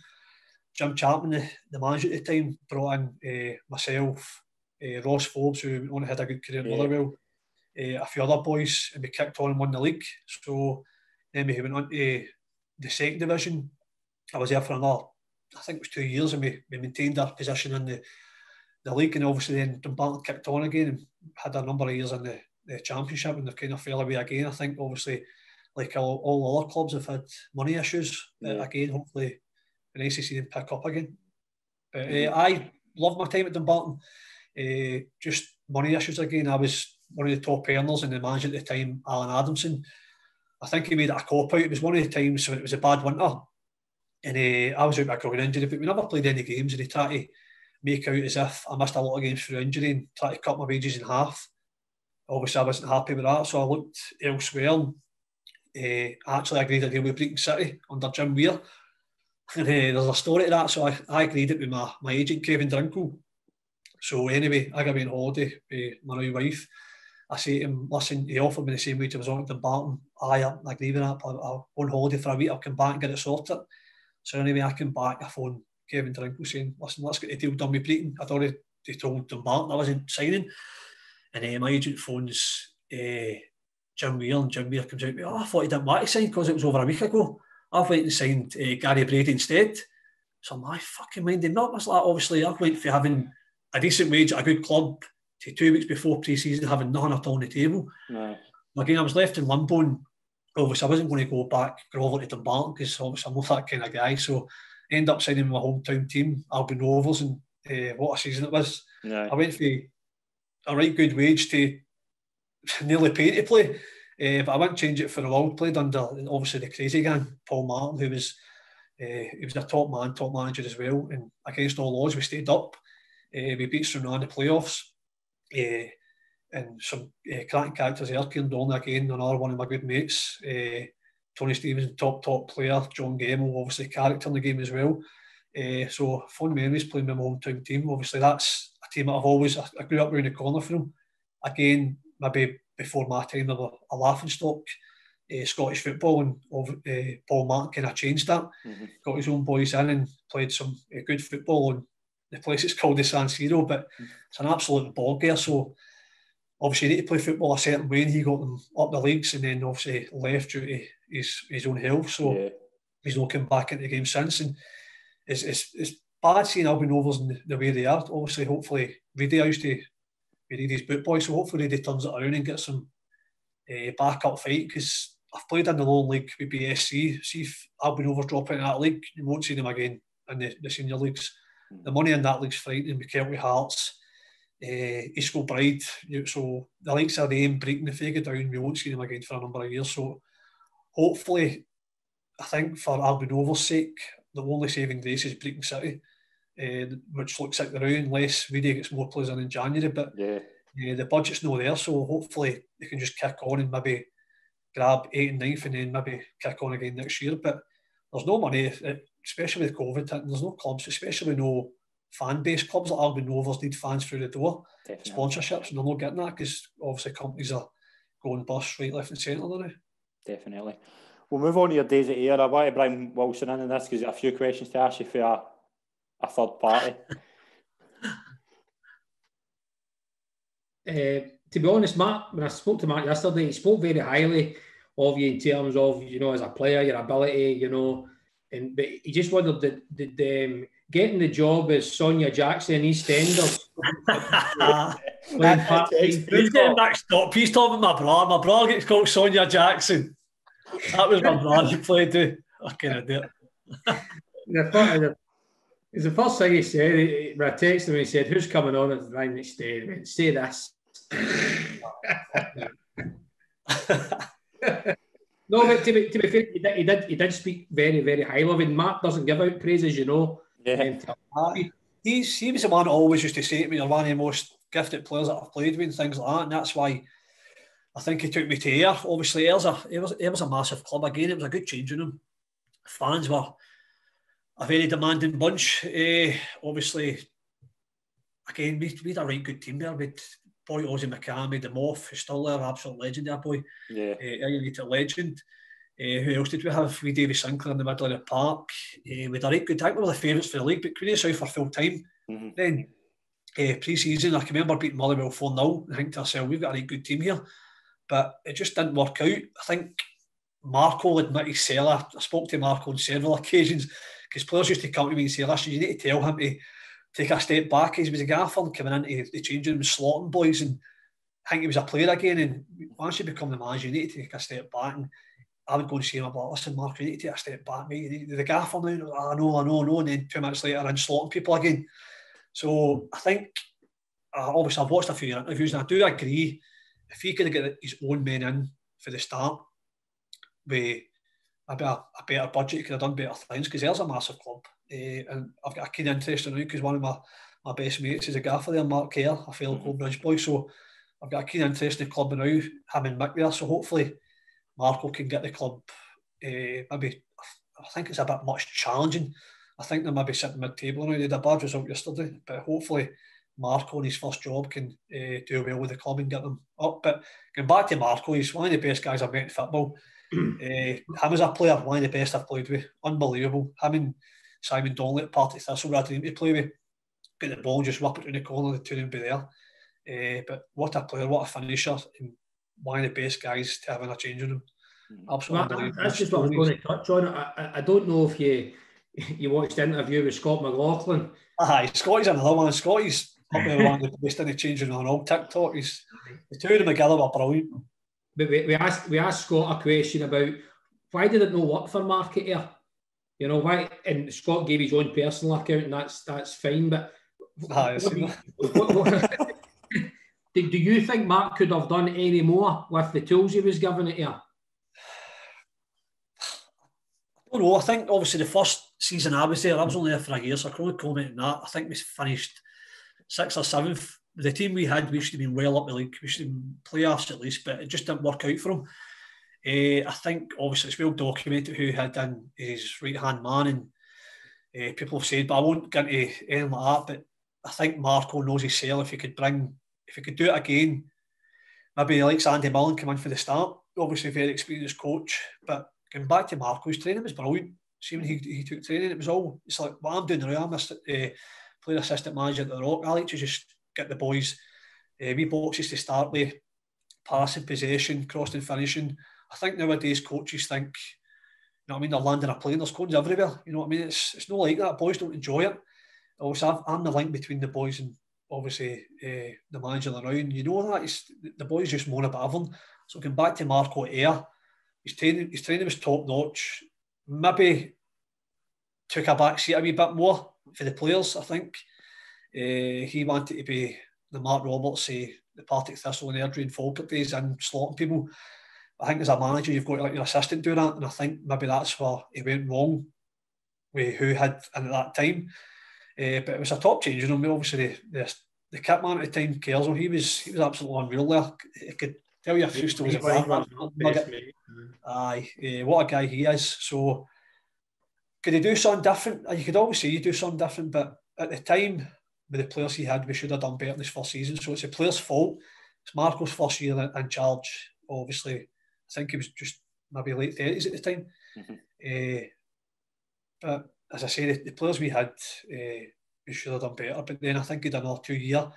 Jim Chapman, the, the manager at the time, brought in uh, myself, uh, Ross Forbes, who only had a good career in yeah. Motherwell, uh, a few other boys, and we kicked on and won the league. So then we went on to the second division. I was there for another, I think it was two years, and we, we maintained our position in the, the league. And obviously then Dumbarton kicked on again and had a number of years in the, the championship, and they've kind of fell away again. I think obviously, like all, all other clubs, have had money issues. Yeah. again, hopefully nice to see them pick up again. But uh, I love my time at Dumbarton. Uh, just money issues again. I was one of the top earners in the manager at the time, Alan Adamson. I think he made it a cop out. It was one of the times when it was a bad winter, and uh, I was out with a groin injury, but we never played any games, and he tried to make out as if I missed a lot of games through injury and tried to cut my wages in half. Obviously, I wasn't happy with that, so I looked elsewhere. uh, actually agreed a deal with Brechin City under Jim Weir, and uh, there's a story to that. So I, I agreed it with my, my agent, Kevin Drinkell. So anyway, I got me on holiday with my new wife. I say to him, listen, he offered me the same wage I was on at Dumbarton. I, I agree with that. I'll, on holiday for a week. I'll come back and get it sorted. So anyway, I come back, I phone Kevin Drinkell saying, listen, let's get the deal done with Brechin. I'd already told Dumbarton I wasn't signing. And uh, my agent phones uh, Jim Weir and Jim Weir comes out with, oh, I thought he didn't want to sign because it was over a week ago. I've went and signed uh, Gary Brady instead. So my fucking mind did not. was like, obviously, I went for having a decent wage at a good club to two weeks before pre-season having nothing at all on the table. Again, I was left in limbo and obviously I wasn't going to go back grovel to Dumbarton because obviously I'm not that kind of guy. So I ended up signing my hometown team, Albion Rovers, and uh, what a season it was. I went for a right good wage to nearly pay to play. Uh, but I wouldn't change it for a world. Played under obviously the crazy gang, Paul Martin, who was uh, he was a top man, top manager as well. And against all odds, we stayed up. Uh, we beat Stranraer in the playoffs. Uh, and some uh, cracking characters there. Kieran Donnelly again, another one of my good mates. Uh, Tony Stevens, top top player. John Gemmell, obviously character in the game as well. Uh, so fun memories playing with my hometown team. Obviously, that's a team that I've always I grew up around the corner from. Again, maybe before my time, they were a laughing stock. Uh, Scottish football and uh, Paul Martin kind of changed that. Mm-hmm. Got his own boys in and played some uh, good football. And the place is called the San Siro, but mm-hmm. it's an absolute bog there. So obviously, you need to play football a certain way. And he got them up the leagues and then obviously left due to his, his own health. So yeah. he's not come back into the game since. And it's, it's, it's bad seeing Albion Rovers in the, the way they are. Obviously, hopefully, Reidy used to be Reidy's boot boy. So hopefully, he turns it around and gets some uh, backup fight because I've played in the lower league with BSC. See if Albion Rovers drop into that league, you won't see them again in the, the senior leagues. Mm. The money in that league's frightening with Kelty Hearts, uh, East Kilbride. So the likes of them breaking the figure down, we won't see them again for a number of years. So hopefully, I think for Albion Rovers' sake, the only saving grace is Brechin City, uh, which looks like they're out unless Reidy gets more players in in January. But yeah. Uh, the budget's not there, so hopefully they can just kick on and maybe grab eight and ninth and then maybe kick on again next year. But there's no money, especially with COVID. There's no clubs, especially no fan base. Clubs like Albion Rovers need fans through the door, Definitely. sponsorships, and they're not getting that because obviously companies are going bust right, left, and centre now. Definitely. We'll move on to your days at Ayr. I want to bring Wilson in on this because a few questions to ask you for a, a third party. uh, to be honest, Matt, when I spoke to Matt yesterday, he spoke very highly of you in terms of, you know, as a player, your ability, you know, and but he just wondered did, did um, getting the job as Sonia Jackson in EastEnders. He's getting mixed up. He's talking about my brother. My brother gets called Sonia Jackson. That was my brother he played with. I can't do it. It's the first thing he said. When I texted him, he said, "Who's coming on at the line next day?" Say this. no, but to be, to be fair, he did, he did, he did speak very, very highly of him. Mark doesn't give out praises, you know. Yeah. Um, he's, he was the one that always used to say to me, you're one of the most gifted players that I've played with and things like that. And that's why I think he took me to Ayr. Obviously, Ayr's a, it was, it was a massive club. Again, it was a good change in him. Fans were a very demanding bunch. Uh, obviously, again, we, we had a right good team there. We'd boy Ozzy McCamey, the Moth, who's still there, absolute legend, that boy. Yeah. Uh, United legend. Uh, who else did we have? We Davy Sinclair in the middle of the park. Uh, we had a right good time. We were the favourites for the league, but Queen South for full time. Mm-hmm. Then uh, pre season, I can remember beating Motherwell 4 0. I think to ourselves, we've got a right good team here. But it just didn't work out. I think Marco admitted his cellar. I spoke to Marco on several occasions because players used to come to me and say, listen, you need to tell him to take a step back. He was a gaffer coming into the changing room, slotting boys, and I think he was a player again. And once you become the manager, you need to take a step back. And I would go and see him about, listen, Mark, you need to take a step back, mate. The gaffer now, I know, I know, I know. And then two minutes later, I'm slotting people again. So I think, uh, obviously, I've watched a few interviews and I do agree if he could get his own men in for the start with a better, a better budget, could have done better things because there's a massive club. Uh, and I've got a keen interest in it because one of my, my best mates is a gaffer there, Mark Kerr, a fellow mm-hmm. Bridge boy. So I've got a keen interest in the club now, having Mick there. So hopefully Marco can get the club uh, maybe, I think it's a bit much challenging. I think they might be sitting mid table now. They had a bad result yesterday, but hopefully Marco in his first job can uh, do well with the club and get them up. But going back to Marco, he's one of the best guys I've met in football. Uh, him as a player, one of the best I've played with. Unbelievable. Him and Simon Donnelly at Partick Thistle where I dreamed to play with. Get the ball, just whip it in the corner, the two of them be there. Uh, but what a player, what a finisher, and one of the best guys to have in a changing room. Hmm. Absolutely. Well, that's just what I was going to touch on. I, I don't know if you you watched the interview with Scott McLaughlin. Aye, Scotty's another one. Scotty's probably one of the best in the changing room on all TikTok. He's, the two of them together were brilliant. But we, we asked we asked Scott a question about why did it not work for Market Air? You know why? And Scott gave his own personal account, and that's that's fine. But what, what, do, do you think Mark could have done any more with the tools he was given it here? I don't know. I think obviously the first season I was there, I was only there for a year, so I can only comment on that. I think we finished sixth or seventh the team we had, we should have been well up the league. We should have been playoffs at least, but it just didn't work out for him. Uh, I think obviously it's well documented who had done his right hand man, and uh, people have said, but I won't get into anything like that. But I think Marco knows his sale. If he could bring, if he could do it again, maybe like Andy Millen come in for the start. Obviously, very experienced coach, but going back to Marco, his training was brilliant. See when he, he took training, it was all. It's like what I'm doing now. I'm a uh, player assistant manager at the Rock. I like to just get the boys uh, wee boxes to start with, passing, possession, crossing, finishing. I think nowadays coaches think, you know what I mean, they're landing a plane, there's cones everywhere. You know what I mean? It's it's not like that. Boys don't enjoy it. Also, I'm the link between the boys and obviously uh, the manager around. You know that it's, the boys just moan about everything. So going back to Marco Air, his training his training was top notch. Maybe took a back seat a wee bit more for the players. I think uh, he wanted to be the Mark Roberts, the Partick Thistle and Airdrie and Falkirk days and slotting people. I think as a manager, you've got to let your assistant do that, and I think maybe that's where he went wrong with who had and at that time. Uh, but it was a top change. You know, obviously the, the, the kit man at the time, Kelso, he was he was absolutely unreal there. He could tell you a few stories about that. Aye, uh, what a guy he is. So could he do something different? You could always say you do something different, but at the time with the players he had, we should have done better in this first season. So it's the players' fault. It's Marco's first year in charge. Obviously, I think he was just maybe late thirties at the time. Mm-hmm. Uh, but as I say, the, the players we had, uh, we should have done better. But then I think he done another two year,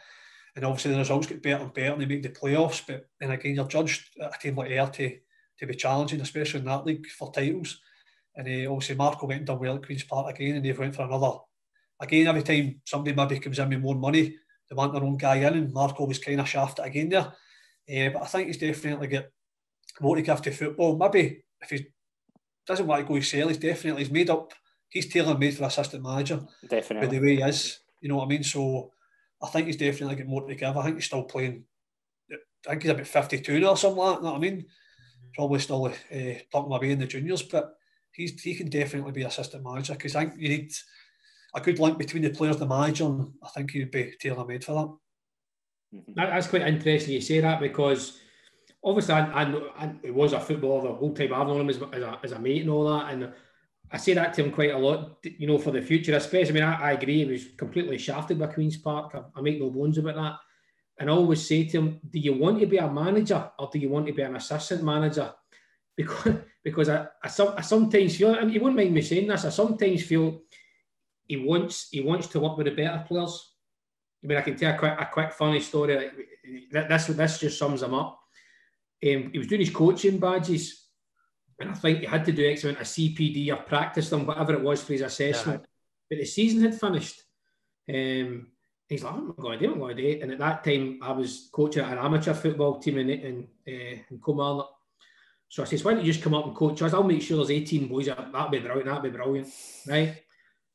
and obviously the results get better and better, and they make the playoffs. But then again, you're judged at a team like Ayr to to be challenging, especially in that league for titles. And uh, obviously Marco went and done well at Queens Park again, and they've went for another. Again, every time somebody maybe comes in with more money, they want their own guy in, and Marco was kind of shafted again there. Uh, but I think he's definitely got more to give to football. Maybe if he doesn't want to go sell, he's definitely he's made up he's tailor made for assistant manager. Definitely. With the way he is. You know what I mean? So I think he's definitely got more to give. I think he's still playing. I think he's about 52 now or something like that. You know what I mean? Probably still uh, plucking away in the juniors, but he's he can definitely be assistant manager because I think you need a good link between the players and the manager, and I think he would be tailor made for that. Mm-hmm. That's quite interesting you say that because obviously I, I, I, it was a footballer the whole time I've known him as, as, a, as a mate and all that, and I say that to him quite a lot, you know, for the future, especially. I mean, I, I agree, he was completely shafted by Queen's Park. I, I, make no bones about that. And I always say to him, do you want to be a manager or do you want to be an assistant manager? Because because I, I, some, I sometimes feel, and you wouldn't mind me saying this, I sometimes feel he wants he wants to work with the better players. I mean, I can tell a quick, a quick funny story. This, this just sums him up. Um, he was doing his coaching badges and I think he had to do X amount of CPD or practice them, whatever it was for his assessment. Yeah. But the season had finished. Um, he's like, I'm going to do, I'm going to do it. And at that time, I was coaching an amateur football team in in, uh, in Kilmarnock. So I says, why don't you just come up and coach us? I'll make sure there's 18 boys. That'd be brilliant. That'd be brilliant, right?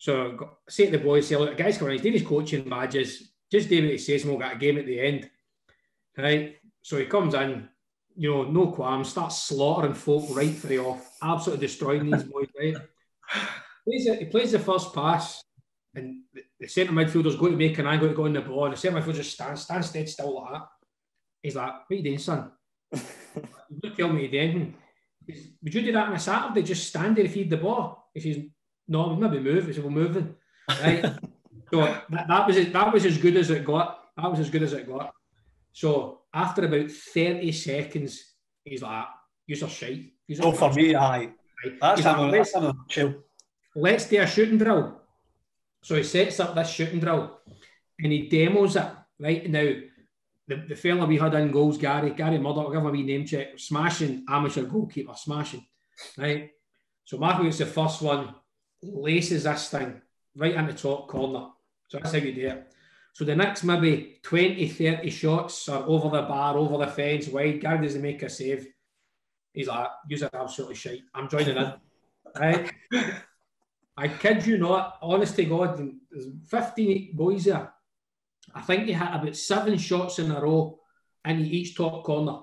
So I say to the boys, say, look, the guy's coming. He's doing his coaching badges. Just do what he says, and we'll get a game at the end, right? So he comes in you know, no qualms, start slaughtering folk right for the off, absolutely destroying these boys, right? He plays, he plays the first pass, and the, the centre midfielder's going to make an angle to go in the ball, and the centre midfielder just stands, stands dead still like that. He's like, What are you doing, son? you don't tell me to do anything. Would you do that on a Saturday? Just stand there and feed the ball? If he's no, maybe move. He said, We're moving. Right? so that, that was it. that was as good as it got. That was as good as it got. So after about 30 seconds, he's like, ah, you're shite. Oh, for me, aye. That's, like, let's, chill. Let's do a shooting drill. So he sets up this shooting drill and he demos it. Right now, the, the fella we had in goals, Gary, Gary Murdoch, I'll give him a wee name check, smashing amateur goalkeeper, smashing. Right? So Marco gets the first one, laces this thing right in the top corner. So that's how you do it. So the next maybe 20, 30 shots are over the bar, over the fence, wide. Gary doesn't make a save. He's like, you're absolutely shite. I'm joining in. right? I kid you not, honest to God, there's 15 boys there. I think he had about seven shots in a row in each top corner.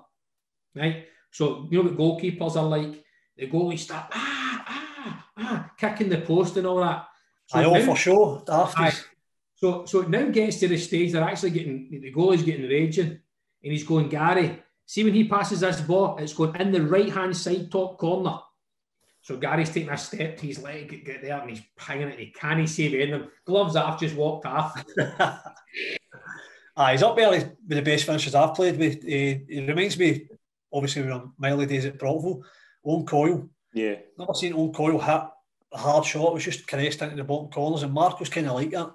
Right? So, you know what goalkeepers are like? The goalie start, ah, ah, ah, kicking the post and all that. So I all for sure. After. So so it now gets to the stage they're actually getting the goalie's getting raging and he's going, Gary, see when he passes this ball, it's going in the right hand side top corner. So Gary's taking a step, he's letting it get there and he's hanging it. He can't save any of them. Gloves off, just walked off. Ah, he's up there with the best finishers I've played with. He, he reminds me, obviously, from my early days at Brockville, Owen Coyle. Yeah. Never seen Owen Coyle hit a hard shot. It was just caressed into the bottom corners, and Mark was kind of like that.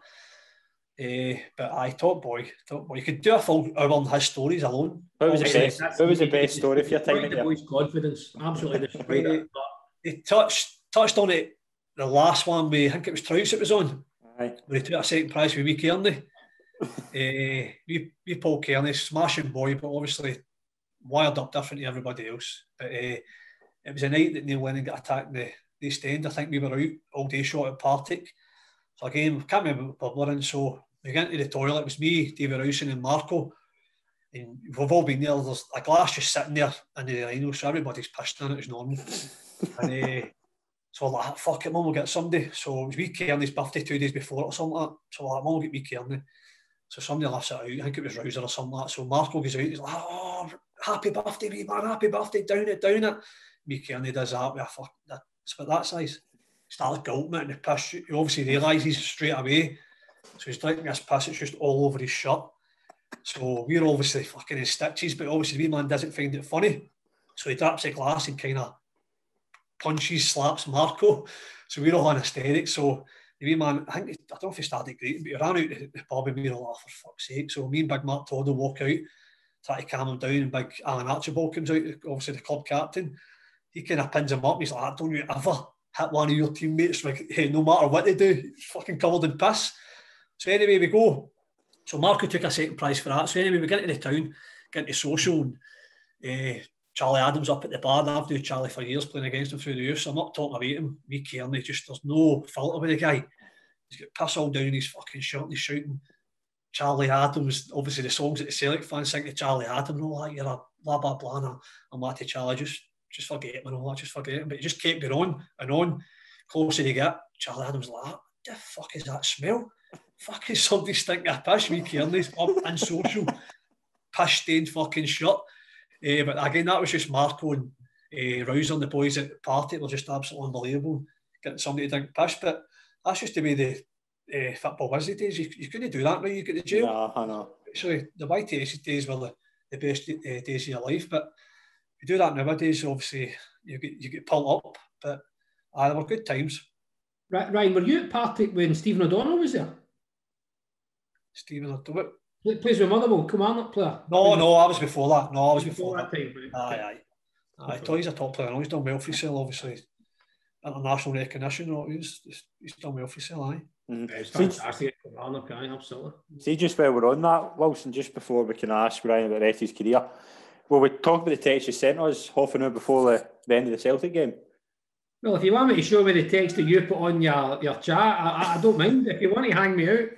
Uh, but I top boy, top boy. You could do a full hour on his stories alone. What was the Obviously, best? What was the best story for your time? Destroyed at The boy's confidence, absolutely destroyed it. But He touched touched on it. The last one, we I think it was Trouse it was on. Aye. where he took a second prize with wee Kearney. uh, we, wee Paul Kearney, smashing boy, but obviously wired up different to everybody else. But uh, it was a night that Neil Lennon got attacked in the, East End. I think we were out all day short at Partick. So again, can't remember what we were in. So we went into the toilet. It was me, David Rowson, and Marco. And we've all been there. There's a glass just sitting there in the urinal, so everybody's pissed in it. It's normal. and uh, so we're like, "Ah, fuck it, mum, we'll get somebody. So it was wee Kearney's birthday two days before or something like that. So we're like, mum, we'll get me Kearney. So somebody laughs it out. I think it was Rouser or something like that. So Marco goes out. He's like, oh, happy birthday, wee man, happy birthday, down it, down it. Wee Kearney does that with a fuck, that, it's about that size. Starts gulping it in the piss. He obviously realises straight away. So he's drinking this piss, it's just all over his shirt. So we're obviously fucking in stitches, but obviously the wee man doesn't find it funny. So he drops a glass and kind of punches, slaps Marco. So we're all in hysterics. So the wee man, I think, he- I don't know if he started greeting, but he ran out the the pub and we were like, "Oh, for fuck's sake. So me and Big Mark Todd walk out, try to calm him down, and Big Alan Archibald comes out, obviously the club captain. He kind of pins him up. He's like, don't you ever hit one of your teammates, like, hey, no matter what they do, fucking covered in piss. So anyway, we go. So Marco took a second prize for that. So anyway, we get into the town, get into social, and uh, Charlie Adams up at the bar. I've known Charlie for years playing against him through the youth. So I'm not talking about him. Me Kearney, just there's no filter with the guy. He's got piss all down his fucking shirt and he's shouting. Charlie Adams, obviously the songs that the Celtic fans sing to Charlie Adams all that, you're a blah blah blah. And I'm like to Charlie, just just forget him and all that, just forget him. But he just kept going on and on. Closer you get, Charlie Adams like, what the fuck is that smell? Fuck is somebody stinking a piss? Me Kearney's up and social, piss stained fucking shirt. Uh, but again, that was just Marco and uh, Rouse and the boys at the party. Were just absolutely unbelievable. Getting somebody to drink piss, but that's just the way the uh, football was these days. You, you couldn't do that now. You get to jail. Nah, I know. Sorry, the YTS days were the, the best uh, days of your life. But you do that nowadays, obviously you get you get pulled up, but uh, there were good times. Right, Ryan, were you at Partick when Stephen O'Donnell was there? Stephen O'Donnell. Play, plays with Motherwell, Kilmarnock player. No, no, I was before that. No, I was before, before that. Time, right? Aye, aye. aye. I thought he's a top player. He's done well for himself, obviously. International recognition, he's, he's done well for himself, aye. Mm. Yeah, it's fantastic. Kilmarnock, aye, absolutely. See, just while we're on that, Wilson, just before we can ask Ryan about Retty's career, well, we talk about the text you sent us half an hour before the, the end of the Celtic game. Well, if you want me to show me the text that you put on your, your chat, I, I- I don't mind. If you want to hang me out,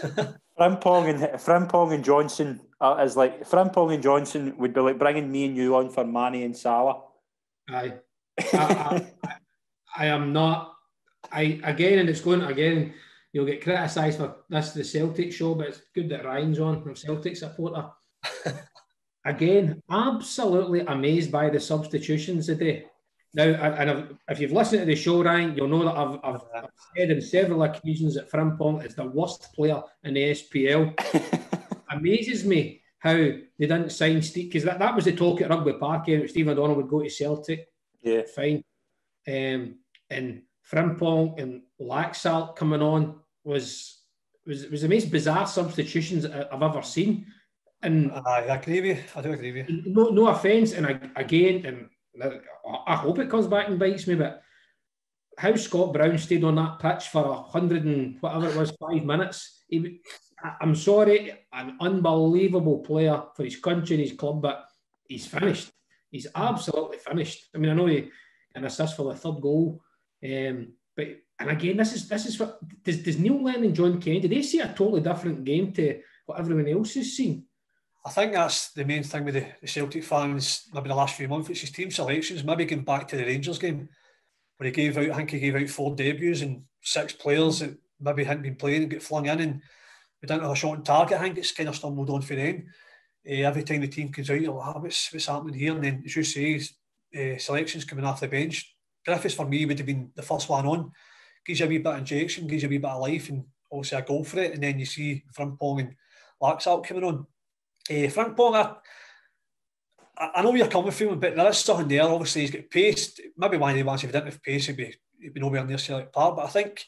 Frimpong and Frimpong and Johnson uh, is like Frimpong and Johnson would be like bringing me and you on for Manny and Salah. Aye. I, I, I, I am not. I again, and it's going again. You'll get criticised for this the Celtic show, but it's good that Ryan's on. I'm Celtic supporter. again, absolutely amazed by the substitutions today. Now, and if, if you've listened to the show, Ryan, you'll know that I've, I've, I've said on several occasions that Frimpong is the worst player in the SPL. Amazes me how they didn't sign Steve because that, that was the talk at Rugby Park game. Stephen O'Donnell would go to Celtic Yeah, fine. Um, and Frimpong and Laxalt coming on was was was the most bizarre substitutions I've ever seen. And Aye, I agree with you. I do agree with you. no, no offense, and I, again, and I hope it comes back and bites me, but how Scott Brown stayed on that pitch for a hundred and whatever it was, five minutes. He, I'm sorry, an unbelievable player for his country and his club, but he's finished. He's absolutely finished. I mean, I know he an assist for the third goal, um, but and again, this is this is what does, does Neil Lennon and John Kennedy? Did they see a totally different game to what everyone else has seen? I think that's the main thing with the, Celtic fans, maybe the last few months, it's his team selections, maybe going back to the Rangers game, where he gave out, I think he gave out four debuts and six players that maybe hadn't been playing and get flung in and we didn't have a shot on target. I think it's kind of stumbled on for them. Uh, every time the team comes out, you're like, oh, what's, what's happening here? And then, as you say, uh, selections coming off the bench. Griffiths for me would have been the first one on. Gives you a wee bit of injection, gives you a wee bit of life, and obviously a goal for it. And then you see Frimpong and Laxalt coming on. Uh, Frimpong, I, I know you're coming from, but there is something there. Obviously, he's got pace. Maybe one of the ones if he didn't have pace, he'd be, he'd be nowhere near Celtic Park. But I think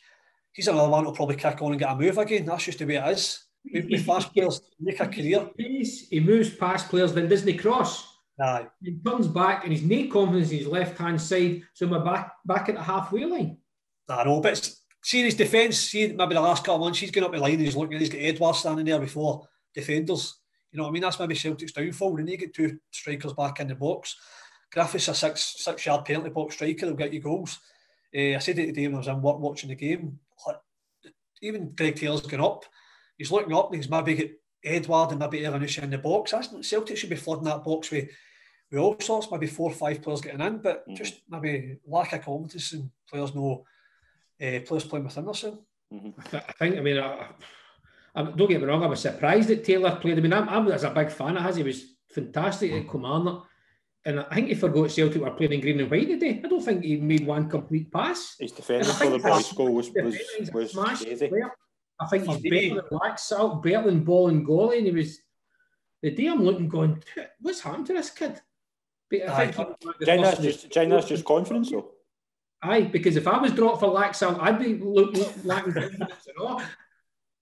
he's another one who'll probably kick on and get a move again. That's just the way it is. With, fast players, make a career. Pace, he moves past players, then doesn't he cross? Aye. He turns back and he's no confidence in his left hand side, so we're back back at the halfway line. I know, but see his defence, see maybe the last couple of months, he's going up the line and he's looking, he's got Edouard standing there before defenders. You know what I mean? That's maybe Celtic's downfall. Then you get two strikers back in the box. Griffiths a six six yard penalty box striker, they'll get you goals. Uh, I said it today when I was in work watching the game. Even Greg Taylor's gone up. He's looking up and he's maybe got Edouard and maybe Elyounoussi in the box. That's, Celtic should be flooding that box with with all sorts, maybe four or five players getting in, but mm-hmm. just maybe lack of confidence and players know uh, players playing within themselves. Mm-hmm. I think, I mean, I, I, don't get me wrong, I was surprised that Taylor played. I mean, I'm, I'm as a big fan of his, he was fantastic at Commander. And I think he forgot Celtic were playing in green and white today. I don't think he made one complete pass. His defence for the boys' goal was, was, was, was I think he's better than Laxalt, better than Bolingoli. And he was the day I'm looking going, what's happened to this kid? But I think China's just China's just confidence though. Aye, because if I was dropped for Laxalt, I'd be looking lacking confidence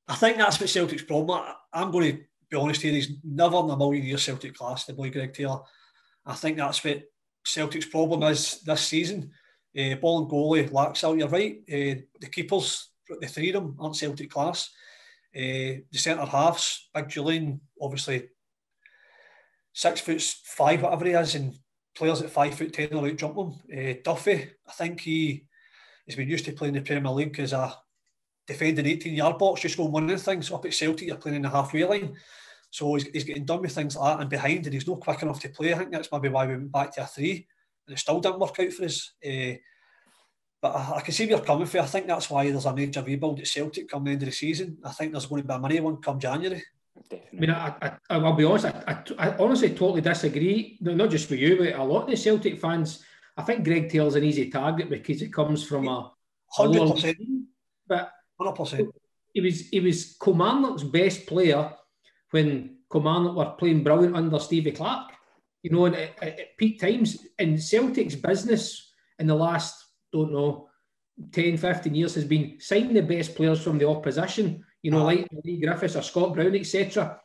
I think that's what Celtic's problem. I, am going to be honest here. He's never in a million years Celtic class, the boy Greg Taylor. I think that's what Celtic's problem is this season. Uh, Bolingoli, Laxalt, you're right. Uh, the keepers, the three of them, aren't Celtic class. Uh, the centre halves, Big Jullien, obviously six foot five, whatever he is, and players at five foot ten will out jump him. Uh, Duffy, I think he has been used to playing the Premier League as a defending 18 yard box, just going winning things. Up at Celtic, you're playing in the halfway line. So he's, he's getting done with things like that and behind, and he's not quick enough to play. I think that's maybe why we went back to a three, and it still didn't work out for us. Uh, but I, I, can see where you're coming from. I think that's why there's a major rebuild at Celtic come the end of the season. I think there's going to be a money one come January. Definitely. I mean, I, I, I'll be honest, I, I, I, honestly totally disagree. Not just for you, but a lot of the Celtic fans. I think Greg Taylor's an easy target because it comes from a hundred percent. But hundred percent. He was he was Kilmarnock's best player when Kilmarnock were playing brilliant under Stevie Clarke, You know, at, at peak times in Celtic's business in the last, don't know, 10, 15 years has been signing the best players from the opposition you know, like Leigh Griffiths or Scott Brown, etc.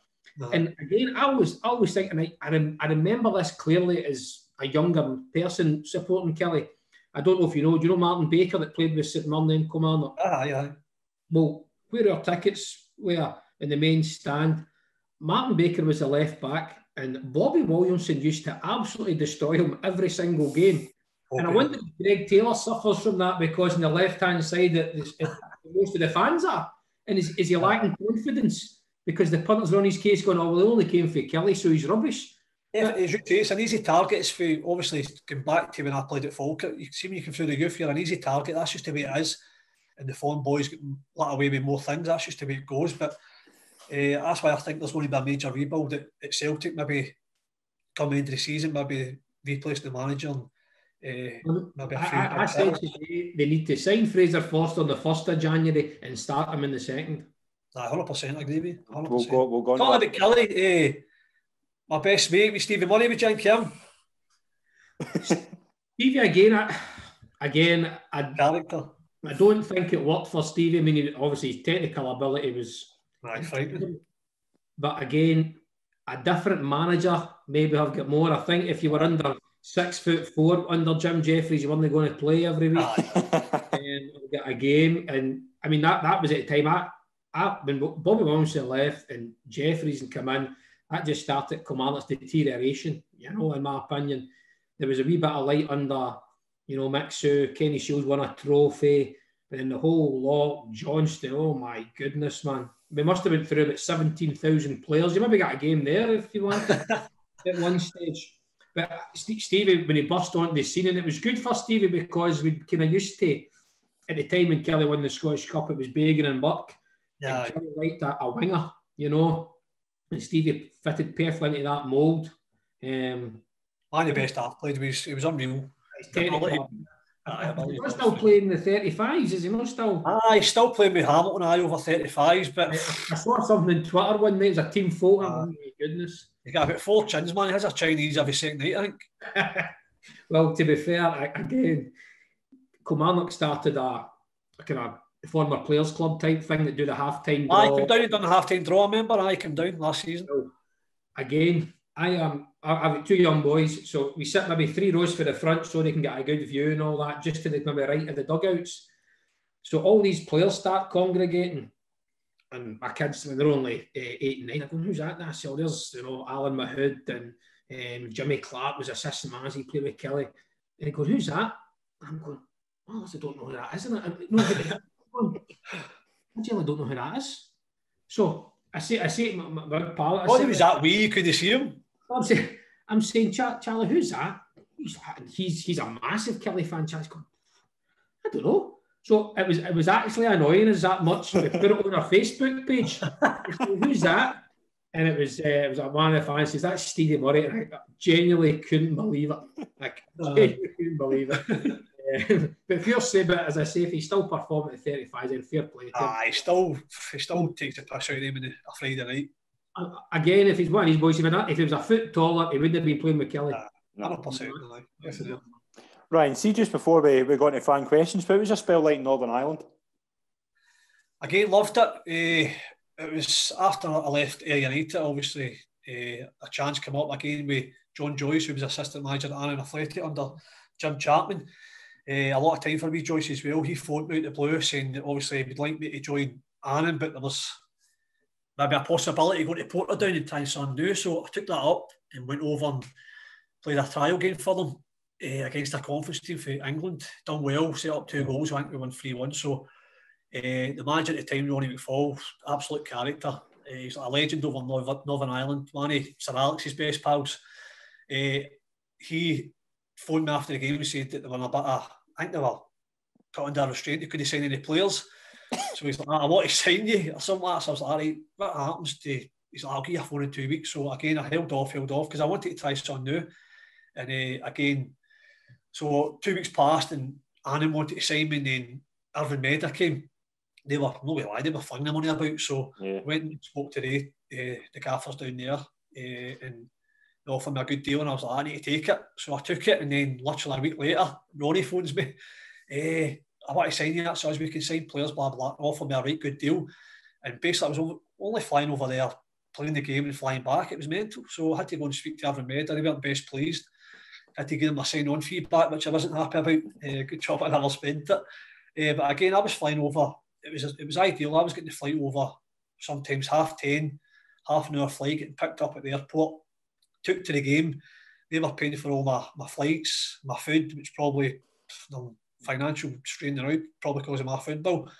And again, I always, I always think, and I, I, rem, I remember this clearly as a younger person supporting Killie. I don't know if you know, do you know Martin Baker that played with St Mirren in Kilmarnock? Ah, yeah. Well, where our tickets were in the main stand, Martin Baker was the left back, and Bobby Williamson used to absolutely destroy him every single game. Okay. And I wonder if Greg Taylor suffers from that because on the left hand side, that most of the fans are. And is, is he lacking confidence because the punters are on his case going, oh, well, he only came for Killie, so he's rubbish? Yeah, it's, it's an easy target. It's for obviously going back to when I played at Falkirk. You see when you can through the youth, you're an easy target. That's just the way it is. And the foreign boys get a let away with more things. That's just the way it goes. But uh, that's why I think there's going to be a major rebuild at, at Celtic. Maybe coming into the season, maybe replace the manager and uh, maybe I, I said today they need to sign Fraser Forster on the 1st of January and start him in the second. I 100% agree with you. 100%. We'll go, we'll go Talking about Killie, uh, my best mate with Stevie Murray with Jen Kim. Stevie, again, I, again, I, Character. I don't think it worked for Stevie. I mean, obviously, his technical ability was. But again, a different manager maybe have got more. I think if you were under six foot four under Jim Jeffries, you weren't going to play every week and get a game. And I mean that that was at the time. I, I when Bobby Williamson left and Jeffries and come in, that just started Kilmarnock's deterioration. You know, in my opinion, there was a wee bit of light under, you know, Mixu, Kenny Shiels won a trophy, but then the whole lot, Johnston. Oh my goodness, man. We must have been through about seventeen thousand players. You maybe got a game there if you want at one stage. But Stevie, when he burst onto the scene, and it was good for Stevie because we kind of used to at the time when Killie won the Scottish Cup, it was Beggar and Buck. Yeah. And Killie liked a, a winger, you know, and Stevie fitted perfectly into that mould. Um, One of the best I've played. He was, he was unreal. He's still playing the 35s, is he not still? Aye, he's still playing with Hamilton, aye, over 35s, but I saw something on Twitter one day, it was a team photo. Ah. oh, my goodness. he's got about four chins, man. He has a Chinese every second night, I think. well, to be fair, I, again, Kilmarnock started a, a kind of former players club type thing that do the half time Aye, come down and done a half time draw, I remember. Aye, come down last season. Again, I am. I- I've two young boys, so we sit maybe three rows for the front so they can get a good view and all that, just to the maybe right of the dugouts. So all these players start congregating, and my kids when they're only uh, eight and nine, I'm going, "Who's that?" And I say, "Oh, there's you know Alan Mahood and um, Jimmy Clark was assistant manager. He played with Killie." And he goes, "Who's that?" And I'm going, "Oh, I don't know who that is." And I, no, I generally don't know who that is. So I say, I say my, my, my pal, I Oh, say, he was that wee, you couldn't see him. I'm saying, I'm saying, Char- Charlie, who's that? He's, he's he's a massive Killie fan. Charlie's going, I don't know. So it was it was actually annoying as that much. We put it on our Facebook page. Who's that? And it was uh, it was one of the fans says that's Stevie Murray, and I genuinely couldn't believe it. Like genuinely couldn't believe it. Um, but if you're saying, but as I say, if he's still performing at 35, then fair play. to him. Aye, he still, he still takes the piss out of him on a a Friday night. Uh, Again, if he's one of his boys, if, not, he was a foot taller, he wouldn't have been playing with Killie. Aye. 100%. Aye. Ryan, see, just before we, we got into fan questions, what was your spell like in Northern Ireland? Again, loved it. Eh, it was after I left Ayr United, obviously, eh, a chance came up again with John Joyce, who was assistant manager at Annan Athletic under Jim Chapman. Eh, a lot of time for me, Joyce, as well. He phoned me out the blue saying that obviously he'd like me to join Annan, but there was maybe a possibility of going to Portadown and try something new. So I took that up and went over and played a trial game for them eh, against a conference team for England. Done well, set up two goals. I think we won 3 1. So uh, the manager at the time, Ronnie McFall, absolute character. Uh, he's a legend over Northern, Northern Ireland. One of Sir Alex's best pals. Uh, he phoned me after the game and said that they were in a bit of, I think they were put under restraint. They couldn't sign any players. So he's like, "Ah, I want to sign you or something like that. So I was like, "All right, what happens to, he's like, I'll give you a phone in two weeks. So again, I held off, held off because I wanted to try something new. And uh, again, so two weeks passed and Annan wanted to sign me and then Irvine Meadow came they were no way lie, they were flinging the money about. So Yeah. I went and spoke to the uh, the gaffers down there, uh, and they offered me a good deal, and I was like, I need to take it. So I took it, and then literally a week later, Ronnie phones me. Uh, I want to sign you that so as we can sign players, blah blah. Offered me a right good deal, and basically I was only flying over there, playing the game and flying back. It was mental. So I had to go and speak to Irvine Meadow. They weren't best pleased. I had to give them a sign-on feedback, which I wasn't happy about. Uh, good job I never spent it. Uh, but again, I was flying over it was it was ideal. I was getting the flight over sometimes half ten, half an hour flight, getting picked up at the airport, took to the game. They were paying for all my, my flights, my food, which probably financial strain out, probably because of my food bill.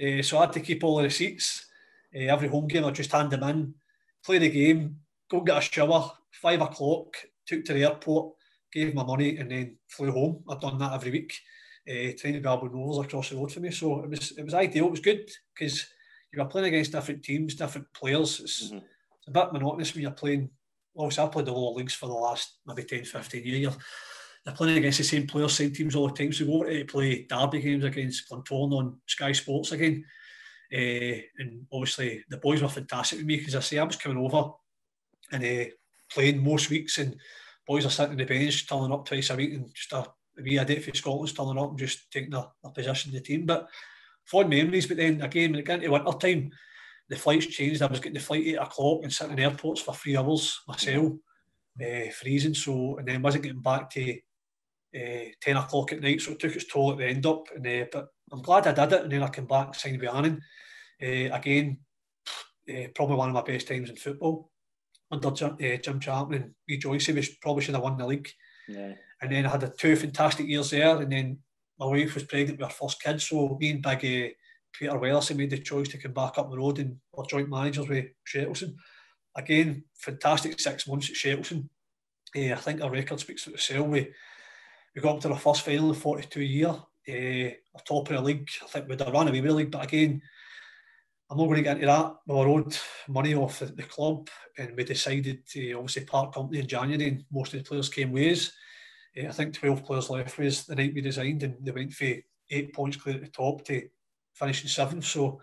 Uh, so I had to keep all the receipts. Uh, every home game, I just hand them in, play the game, go get a shower. Five o'clock, took to the airport, gave my money, and then flew home. I've done that every week uh, training Gabon Rovers across the road for me. So it was it was ideal. It was good because you were playing against different teams, different players. It's, Mhm. it's a bit monotonous when you're playing. Obviously, I played the lower leagues for the last maybe 10, 15 years. You're playing against the same players, same teams all the time. So go over to play derby games against Glentoran on Sky Sports again. Uh, and obviously, the boys were fantastic with me because I say I was coming over and uh, playing most weeks, and boys are sitting on the bench, turning up twice a week, and just a we had it for Scotland's turning up and just taking their, their position in the team. But fond memories. But then again, when it got into winter time, the flights changed. I was getting the flight at eight o'clock and sitting in airports for three hours myself, uh, freezing. So and then wasn't getting back to uh, ten o'clock at night. So it took its toll at the end up. And uh, but I'm glad I did it. And then I came back and signed with Annan. Uh, again, uh, probably one of my best times in football under Jim, uh, Jim Chapman and Lee Joyce. We probably should have won the league. Yeah. And then I had a two fantastic years there. And then my wife was pregnant with our first kid. So me and Big uh, Peter Wellerson made the choice to come back up the road and we're joint managers with Shettleston. Again, fantastic six months at Shettleston. Uh, I think our record speaks for itself. We, we got up to the first final in 42 year. uh, top of the league. I think we'd have run away with the league, but again, I'm not going to get into that. We were owed money off the, the club, and we decided to obviously part company in January, and most of the players came ways. Uh, I think 12 players left us the night we designed, and they went for eight points clear at the top to finishing seventh. So,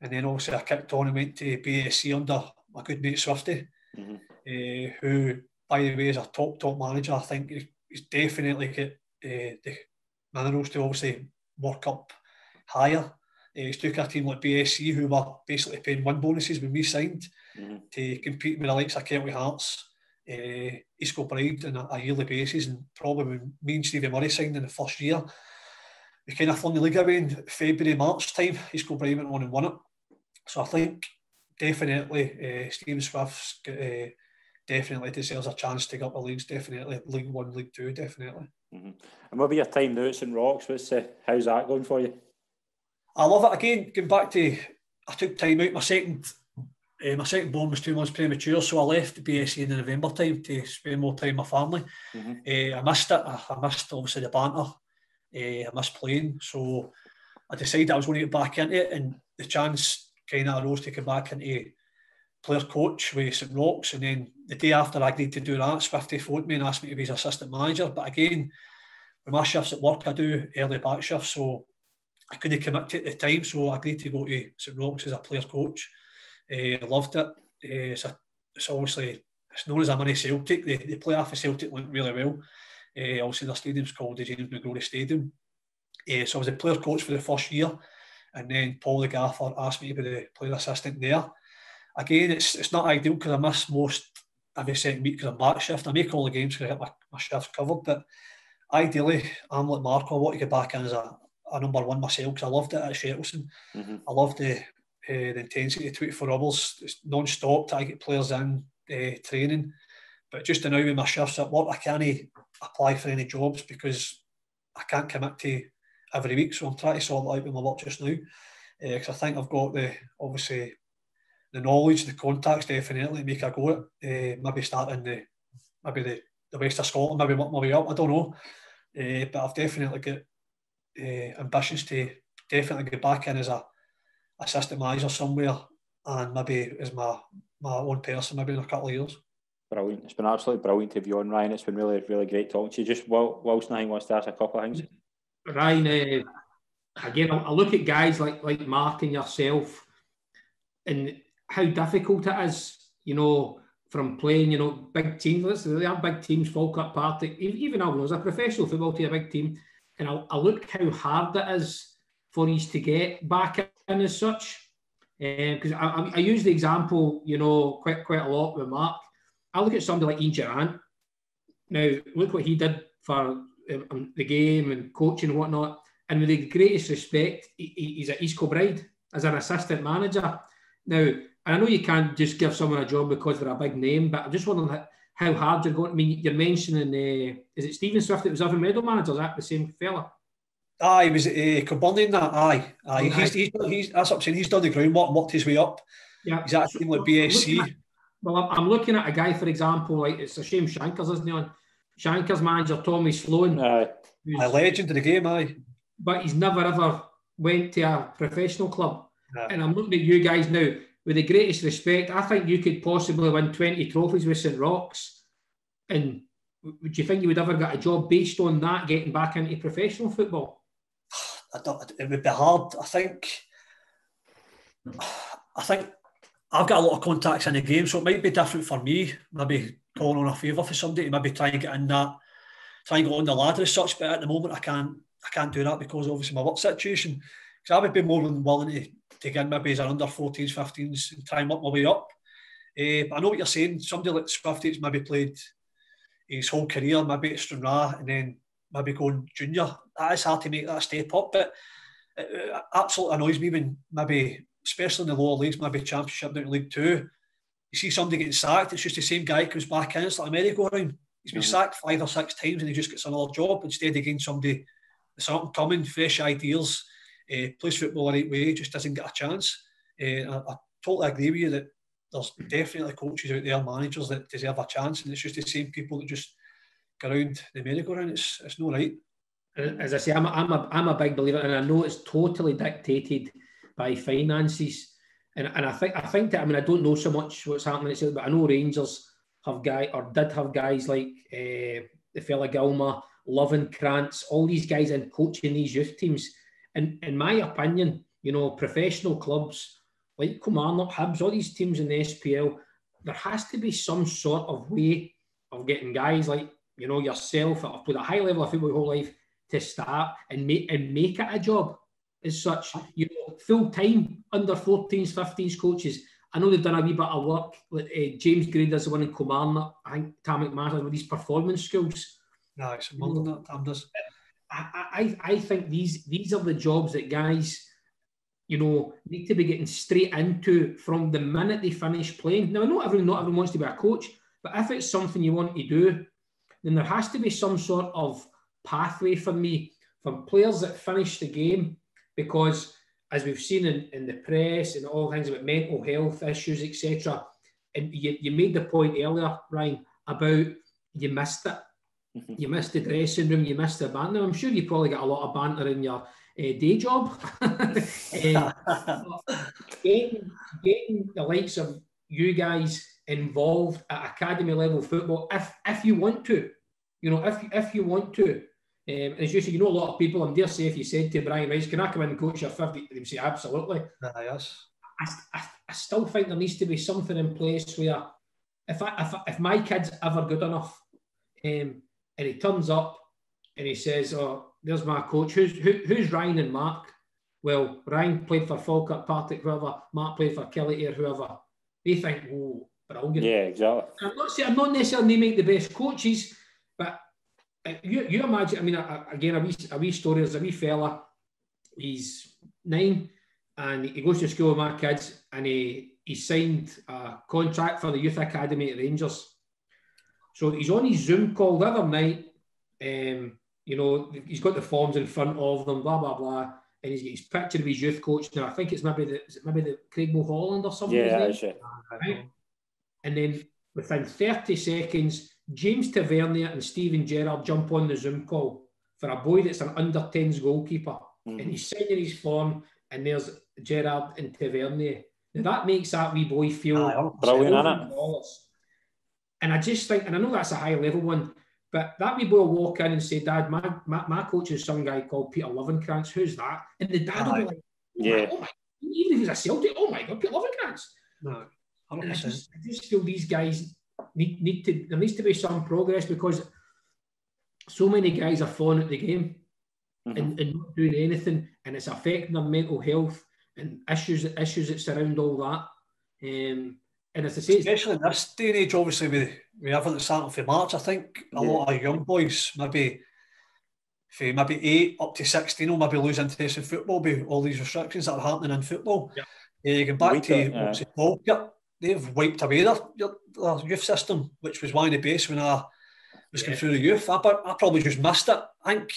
and then obviously I kicked on and went to BSC under my good mate Swifty, mm-hmm. uh, who, by the way, is a top top manager. I think he's definitely got uh, the minerals to obviously work up higher. Uh, he's took a team like BSC, who were basically paying win bonuses when we signed, mm-hmm. to compete with the likes of Kelty Hearts, uh, East Kilbride on a, a, yearly basis, and probably when me and Stevie Murray signed in the first year, we kind of flung the league away in February, March time. East Kilbride went on and won it. So I think definitely uh, Stephen Swift's uh, definitely deserves a chance to get up the leagues. Definitely League One, League Two, definitely. Mm-hmm. And what about your time now at St Roch's? What's uh, how's that going for you? I love it. Again, going back to I took time out. My second uh, my second born was two months premature, so I left BSC in the November time to spend more time with my family. Mm-hmm. Uh, I missed it. I, I, missed obviously the banter. Uh, I missed playing, so I decided I was going to get back into it, and the chance kind of arose to come back into player coach with St Roch's, and then the day after I agreed to do that, Swifty phoned me and asked me to be his assistant manager. But again, with my shifts at work, I do early back shifts, so I couldn't commit to it at the time, so I agreed to go to St Roch's as a player coach. Uh, I loved it. Uh, it's, a, it's obviously it's known as a mini Celtic. They, play off of Celtic went really well. Uh, obviously, their stadium's called the James McGrory Stadium. Uh, so I was a player coach for the first year, and then Paul the Gaffer asked me to be the player assistant there. Again, it's it's not ideal because I miss most every second week because I'm back shift. I make all the games because I get my, my shifts covered, but ideally, I'm like Marco. I want to get back in as a, a number one myself because I loved it at Shettleston. Mm-hmm. I loved the uh, the intensity, 24 hours, it's non-stop I get players in uh, training. But just now with my shifts at work, I can't apply for any jobs because I can't commit to every week. So I'm trying to sort that out with my work just now because uh, I think I've got the obviously the knowledge, the contacts definitely make a go at uh, maybe starting the maybe the, the west of Scotland, maybe work my way up. I don't know, uh, but I've definitely got uh, ambitions to definitely get back in as a assistant manager somewhere and maybe as my, my own person maybe in a couple of years. Brilliant. It's been absolutely brilliant to have you on, Ryan. It's been really, really great talking to you. Just while, whilst Nine wants to ask a couple of things. Ryan, uh, again, I look at guys like like Mark and yourself and how difficult it is, you know, from playing, you know, big teams. Listen, They are big teams, Falkirk Party, even I was a professional football team, a big team. And I, I look how hard it is for us to get back in as such. Because um, I, I, use the example, you know, quite quite a lot with Mark. I look at somebody like Ian Durrant. Now, look what he did for um, the game and coaching and whatnot. And with the greatest respect, he, he's at East Kilbride as an assistant manager. Now, I know you can't just give someone a job because they're a big name, but I'm just wondering how hard you're going. I mean, you're mentioning, uh, is it Stephen Swift that was Irvine Meadow manager? Is that the same fella? Aye, he was uh, Kilburn that. Aye, aye. He's, he's, he's, that's up saying. He's done the groundwork, worked his way up. Yeah, he's actually like BSC. At, well, I'm looking at a guy, for example, like it's a shame Shankers isn't he on? Shankers manager Tommy Sloan, aye, a legend of the game, aye. But he's never ever went to a professional club. Aye. And I'm looking at you guys now with the greatest respect. I think you could possibly win 20 trophies with St Roch's. And would you think you would ever get a job based on that, getting back into professional football? I don't, it would be hard. I think. I think I've got a lot of contacts in the game, so it might be different for me. Maybe calling on a favour for somebody to maybe try and get in that, try and go on the ladder as such. But at the moment, I can't. I can't do that because obviously my work situation. Because I would be more than willing to take in maybe as an under 14s, 15s and try and work my way up. Uh, but I know what you're saying. Somebody like Swifty's maybe played his whole career, maybe at Stranraer, and then maybe going junior. That is hard to make that step up, but it, absolutely annoys me when maybe, especially in the lower leagues, maybe Championship down League Two, you see somebody getting sacked. It's just the same guy comes back in. It's like a merry-go-round. He's been mm-hmm. sacked five or six times and he just gets another job instead of getting somebody that's up and coming, fresh ideas, uh, plays football the right way, just doesn't get a chance. Uh, I, I totally agree with you that there's definitely coaches out there, managers that deserve a chance, and it's just the same people that just go around the merry-go-round. It's it's no right. as I say, I'm a, I'm a, I'm a big believer, and I know it's totally dictated by finances. And, and I think I think that I mean I don't know so much what's happening Celtic, but I know Rangers have guy or did have guys like uh, the fella Gilmour, Lovenkrands, all these guys in coaching these youth teams. And in my opinion, you know, professional clubs like Kilmarnock, Hibs, all these teams in the SPL, there has to be some sort of way of getting guys like you know yourself that have played a high level of football your whole life to start and make and make it a job as such. You know, full time under 14s, 15s coaches. I know they've done a wee bit of work. Uh, James Grader's the one in Kilmarnock. I think Tam McMahon with these performance schools. No, it's more than that. Tam does. I, I, I think these these are the jobs that guys, you know, need to be getting straight into from the minute they finish playing. Now, not everyone, not everyone wants to be a coach, but if it's something you want to do, then there has to be some sort of pathway for me from players that finish the game because as we've seen in, in the press and all things about mental health issues etc and you, you made the point earlier Ryan about you missed it. You missed the dressing room you missed the banter I'm sure you probably got a lot of banter in your uh, day job uh, getting, getting the likes of you guys involved at academy level football if if you want to you know if if you want to um, as you say, you know a lot of people, and dare say if you said to Brian Rice, can I come in and coach your 50? They would say, absolutely. Uh, yes. I, I, I, still think there needs to be something in place where if, I, if, if my kid's ever good enough um, and he turns up and he says, oh, there's my coach, who's, who, who's Ryan and Mark? Well, Ryan played for Falkirk, Partick, whoever, Mark played for Killie or whoever. They think, oh, brilliant. Yeah, exactly. I'm not saying I'm not necessarily naming the best coaches, but uh, you, you imagine, I mean, again, a wee, a wee story, there's a wee fella, he's nine, and he goes to school with my kids, and he, he signed a contract for the Youth Academy at Rangers. So he's on his Zoom call the other night, um, you know, he's got the forms in front of them, blah, blah, blah, and he's got his picture of his youth coach. Now, I think it's maybe the, maybe the Craig Mulholland or something. Yeah, that's it. Right? And then within 30 seconds, James Tavernier and Steven Gerrard jump on the Zoom call for a boy that's an under 10s goalkeeper. Mm-hmm. And he's signing his form, and there's Gerrard and Tavernier. Now that makes that wee boy feel brilliant, And I just think, and I know that's a high level one, but that wee boy will walk in and say, Dad, my, my, my coach is some guy called Peter Lovenkrands. Who's that? And the dad will be like, oh yeah. oh my, even if he's a Celtic, oh my God, Peter Lovenkrands. No, 100%. And I just, I just feel these guys need, need to there needs to be some progress because so many guys are falling at the game mm-hmm. and, and, not doing anything, and it's affecting their mental health and issues issues that surround all that. Um, and as I say, especially in this day and age, obviously we we have it starting for March. I think a yeah. lot of young boys maybe. For maybe eight up to sixteen, will maybe lose interest in football by all these restrictions that are happening in football. Yeah. Uh, going back to uh, Falkirk, they've wiped away their, their, their, youth system, which was one of the base when I was yeah. going through the youth. I, I probably just missed it. I think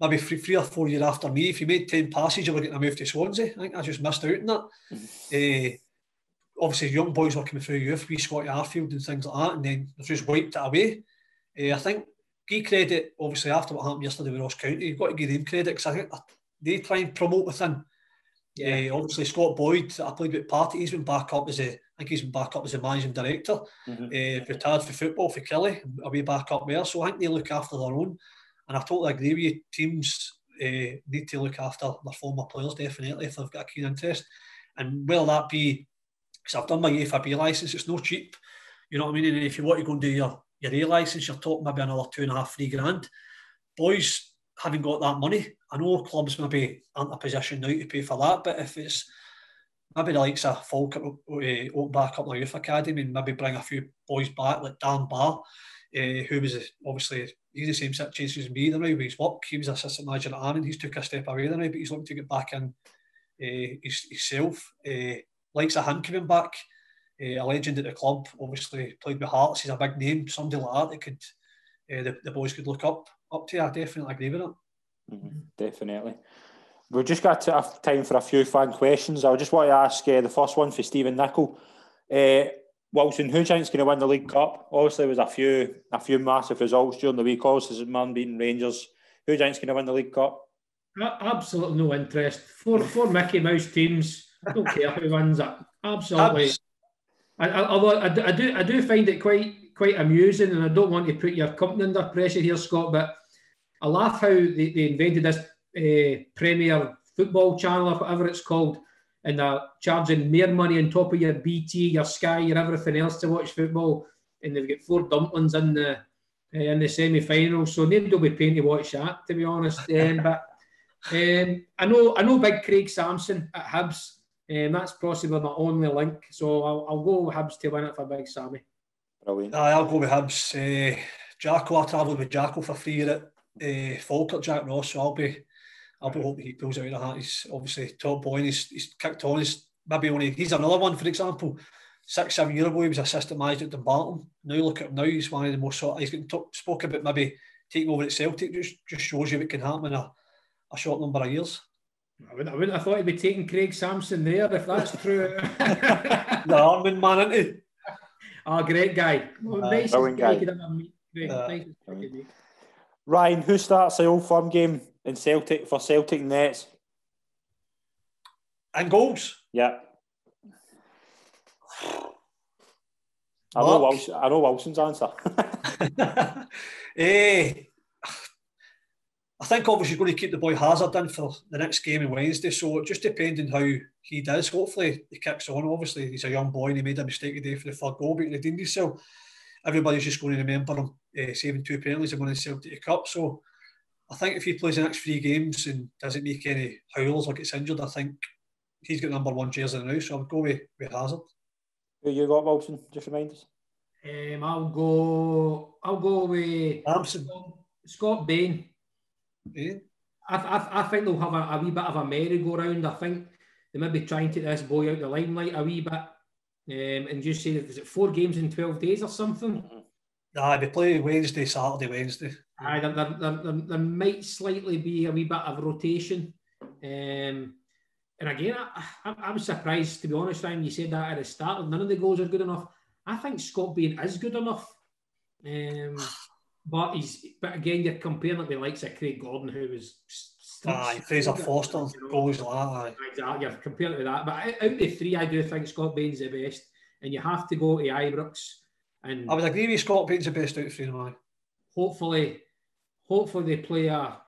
maybe three, three or four years after me, if you made 10 passes, you were getting a move to Swansea. I think I just missed out on that. Mm-hmm. Uh, obviously, young boys were coming through youth, we Scotty Arfield and things like that, and then they've just wiped it away. Uh, I think, give credit, obviously, after what happened yesterday with Ross County, you've got to give them credit because I think they try and promote within. Yeah. Uh, obviously, Scott Boyd, I played with Party, he's been back up as a I think he's been back up as a managing director. Mm-hmm. Uh, retired for football for Killie, wee back up there. So I think they look after their own. And I totally agree with you. Teams uh, need to look after their former players, definitely, if they've got a keen interest. And will that be, because I've done my AFB licence, it's no cheap. You know what I mean? And if you want to go and do your, your A licence, you're talking maybe another two and a half, three grand. Boys having got that money, I know clubs maybe aren't in a position now to pay for that, but if it's maybe the likes of Falkirk uh, open back up the youth academy and maybe bring a few boys back like Daz Barr, uh, who was obviously he's the same situation as me the now with his work. He was assistant manager at Annan. He's took a step away the now, but he's looking to get back in uh, his, himself. Uh, likes of him coming back, uh, a legend at the club. Obviously played with Hearts. He's a big name. Somebody like that that could uh, the, the boys could look up up to. I definitely agree with it. Mm-hmm, definitely. We've just got to time for a few fan questions. I just want to ask uh, the first one for Stephen Nicol. Uh, Wilson, who think is going to win the League Cup? Obviously, there was a few a few massive results during the week. Obviously, man beating Rangers Who do you think's going to win the League Cup? Absolutely no interest. Four four Mickey Mouse teams. I don't care who wins it. Absolutely. I, I, although I, I, do I do find it quite quite amusing, and I don't want to put your company under pressure here, Scott, but I laugh how they, they invented this uh, Premier Football channel or whatever it's called, and they're charging more money on top of your BT, your Sky, your everything else to watch football, and they've got four dumplings in the uh, in the semi-final, so nobody will be paying to watch that, to be honest. Um, but um, I know I know Big Craig Samson at Hibs. Um, that's possibly my only link, so I'll, I'll go with Hibs to win it for Big Sammy. Brilliant. Aye, I'll go with Hibs. Uh, Jacko, I travelled with Jacko for free at uh, Falkirk, Jack Ross, so I'll be I'll be hoping he pulls out of that. He's obviously top boy and he's, he's kicked on. He's maybe only he's another one, for example. Six, seven years ago, he was assistant manager at Dumbarton. Now look at him now, he's one of the most sort he's getting talk, spoke about maybe taking over at Celtic, just, just shows you what can happen in a, a short number of years. I wouldn't, I wouldn't have thought he'd be taking Craig Samson there if that's true. the Armin man, isn't he? Oh, great guy. Well, uh, nice guy. guy. Uh, Ryan, who starts the Old Firm game in Celtic for Celtic Nets? And goals? Yeah. I know, Wilson, I know Wilson's answer. eh, I think obviously he's going to keep the boy Hazard in for the next game on Wednesday. So just depending how he does, hopefully he kicks on. Obviously he's a young boy and he made a mistake today for the third goal, but he redeemed himself. Everybody's just going to remember him uh, saving two penalties and winning the Celtic Cup. So I think if he plays the next three games and doesn't make any howls or gets injured, I think he's got number one jersey now. So I would go with, with Hazard. Who you got, Wilson? Just remind us. Um, I'll go. I'll go with Hampson. Scott Bain. Bain. I, I, I think they'll have a, a wee bit of a merry-go-round. I think they may be trying to get this boy out the limelight a wee bit, um, and just say is it four games in twelve days or something? Nah, they play Wednesday, Saturday, Wednesday. Aye, there, there, there, there, might slightly be a wee bit of rotation. Um, and again, I, I, I, was surprised, to be honest, Ryan, you said that at the start. None of the goals are good enough. I think Scott Bain is good enough. Um, but he's but again, you're comparing it with the likes of Craig Gordon, who was Aye, Fraser Forster, goals like that. Exactly, you're comparing it with that. But out of the three, I do think Scott Bain's the best. And you have to go to Ibrox. And I would agree with Scott Bain's the best out of three of them. Hopefully, hopefully they play a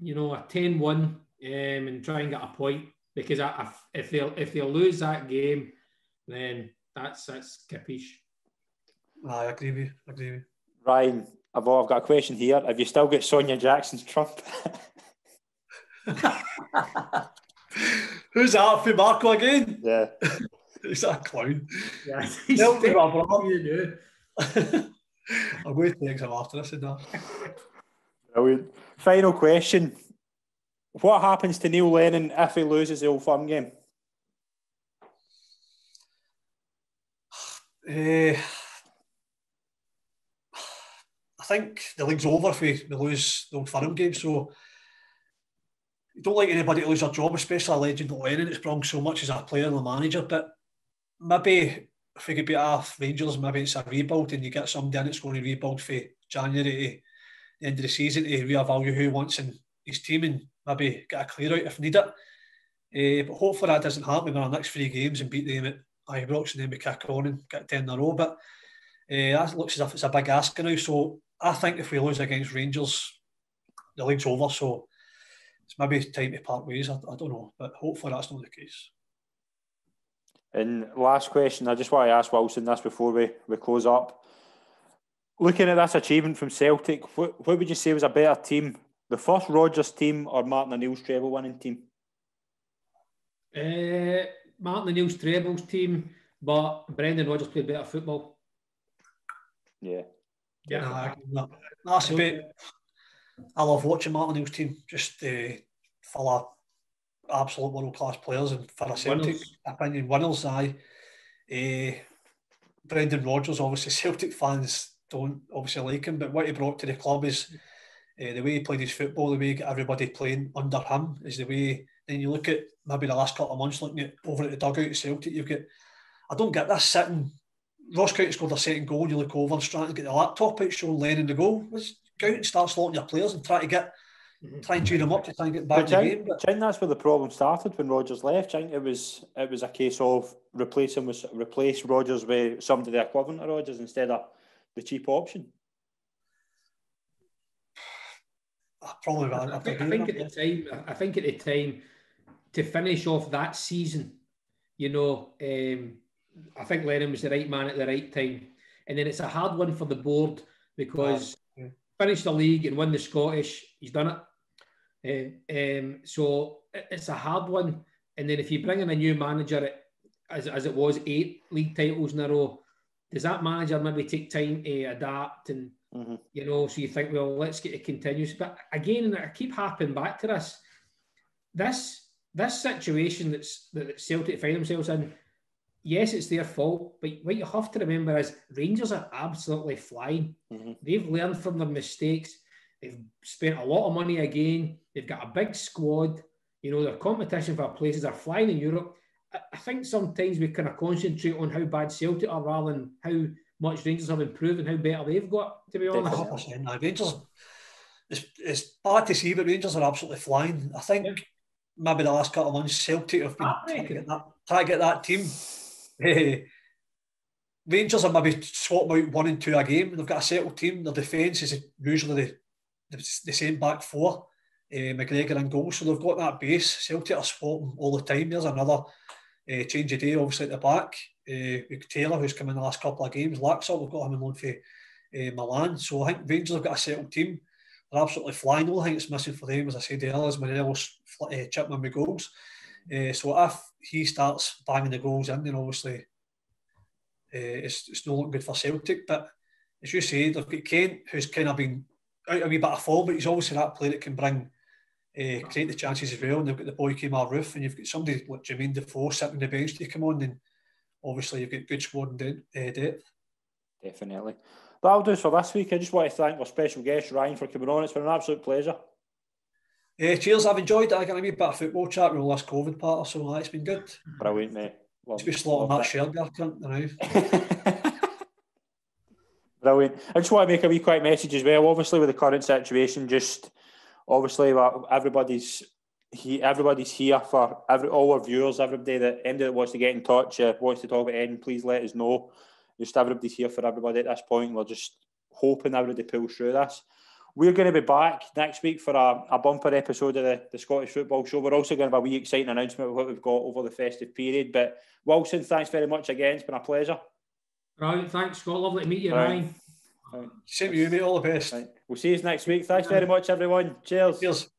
you know a 10-1 um, and try and get a point because if, if they if they lose that game, then that's that's kippish. I agree with you. I agree with you. Ryan, I've, I've got a question here. Have you still got Sonia Jackson's trump? Who's that for Marco again? Yeah. Is that a clown? Yeah, he's Tell me, brother. I'm going to take some after this. No. Brilliant. Final question. What happens to Neil Lennon if he loses the Old Firm game? Uh, I think the league's over if we, we lose the Old Firm game. So you don't like anybody to lose their job, especially a legend like Lennon. It's brought so much as a player and a manager. But maybe if we could be off Rangers, maybe it's a rebuild and you get somebody in that's going to rebuild for January the end of the season to reevaluate who wants in his team and maybe get a clear out if needed. Uh, but hopefully that doesn't happen in our next three games and beat them at Ibrox and then we kick on and get 10 in a row. But uh, that looks as if it's a big ask now. So I think if we lose against Rangers, the league's over. So it's maybe time to part ways. I, I don't know. But hopefully that's not the case. And last question, I just want to ask Wilson this before we, we close up. Looking at this achievement from Celtic, what, what would you say was a better team? The first Rodgers team or Martin O'Neill's treble winning team? Uh, Martin O'Neill's trebles team, but Brendan Rodgers played better football. Yeah. Yeah. No, that's a bit. I love watching Martin O'Neill's team, just uh, full of absolute world class players, and for a Celtic winners. opinion, winners. I, uh, Brendan Rodgers, obviously Celtic fans don't obviously like him, but what he brought to the club is uh, the way he played his football, the way he got everybody playing under him is the way. Then you look at maybe the last couple of months, looking at over at the dugout at Celtic, you've got. I don't get this sitting. Ross County scored a second goal, and you look over and trying to get the laptop out showing Lennon the goal. Let's go out and start slotting your players and try to get mm-hmm. try and cheer them up to try and get back in the game. But... I think that's where the problem started when Rodgers left. I think it was it was a case of replacing with replace Rodgers with somebody equivalent to Rodgers instead of the cheap option. Probably, I, I, think, I think at the time, I think at the time, to finish off that season, you know, um, I think Lennon was the right man at the right time, and then it's a hard one for the board because yeah. finish the league and win the Scottish, he's done it. Uh, um, so it's a hard one, and then if you bring in a new manager, as as it was eight league titles in a row, does that manager maybe take time to adapt and mm-hmm. you know? So you think, well, let's get it continuous. But again, I keep harping back to this. This this situation that's that Celtic find themselves in. Yes, it's their fault, but what you have to remember is Rangers are absolutely flying. Mm-hmm. They've learned from their mistakes. They've spent a lot of money again. They've got a big squad. You know, their competition for places are flying in Europe. I think sometimes we kind of concentrate on how bad Celtic are rather than how much Rangers have improved and how better they've got, to be honest. 100%. Rangers, it's, it's bad to see, but Rangers are absolutely flying. I think yeah. maybe the last couple of months, Celtic have been trying to, get that, trying to get that team. Eh, Rangers are maybe swapping out one and two a game. They've got a settled team. Their defence is usually the, the, the same back four. Uh, McGregor and goals, so they've got that base. Celtic are swapping all the time. There's another uh, change of day, obviously, at the back. Uh, Taylor, who's come in the last couple of games. Laxalt, we've got him in loan for uh, Milan. So I think Rangers have got a settled team. They're absolutely flying. The only thing that's missing for them, as I said earlier, is Morelos uh, Chipman with goals. Uh, so if he starts banging the goals in, then obviously uh, it's, it's no looking good for Celtic. But as you say, they've got Kent, who's kind of been out a wee bit of form, but he's obviously that player that can bring uh, create the chances as well. And they've got the boy Kemar Roofe, and you've got somebody like Jermaine Defoe sitting on the bench to come on. And obviously, you've got good squad and uh, depth. Definitely. That'll do for this week. I just want to thank our special guest, Ryan, for coming on. It's been an absolute pleasure. Yeah, cheers. I've enjoyed it. I got a wee bit of football chat with all this COVID part, so it's been good. Brilliant, mate. Love, Just be slotting that shirt there, cunt, Brilliant. I just want to make a wee quick message as well. Obviously, with the current situation, just obviously everybody's he, everybody's here for every all our viewers, everybody that anybody that wants to get in touch, uh, wants to talk about anything, please let us know. Just everybody's here for everybody at this point. We're just hoping everybody pulls through this. We're going to be back next week for a, a bumper episode of the, the Scottish Football Show. We're also going to have a wee exciting announcement of what we've got over the festive period. But Wilson, thanks very much again. It's been a pleasure. Right, thanks, Scott. Lovely to meet you, right. Ryan. Right. Same to you, mate. All the best. Right. We'll see you next week. Thanks very much, everyone. Cheers. Cheers.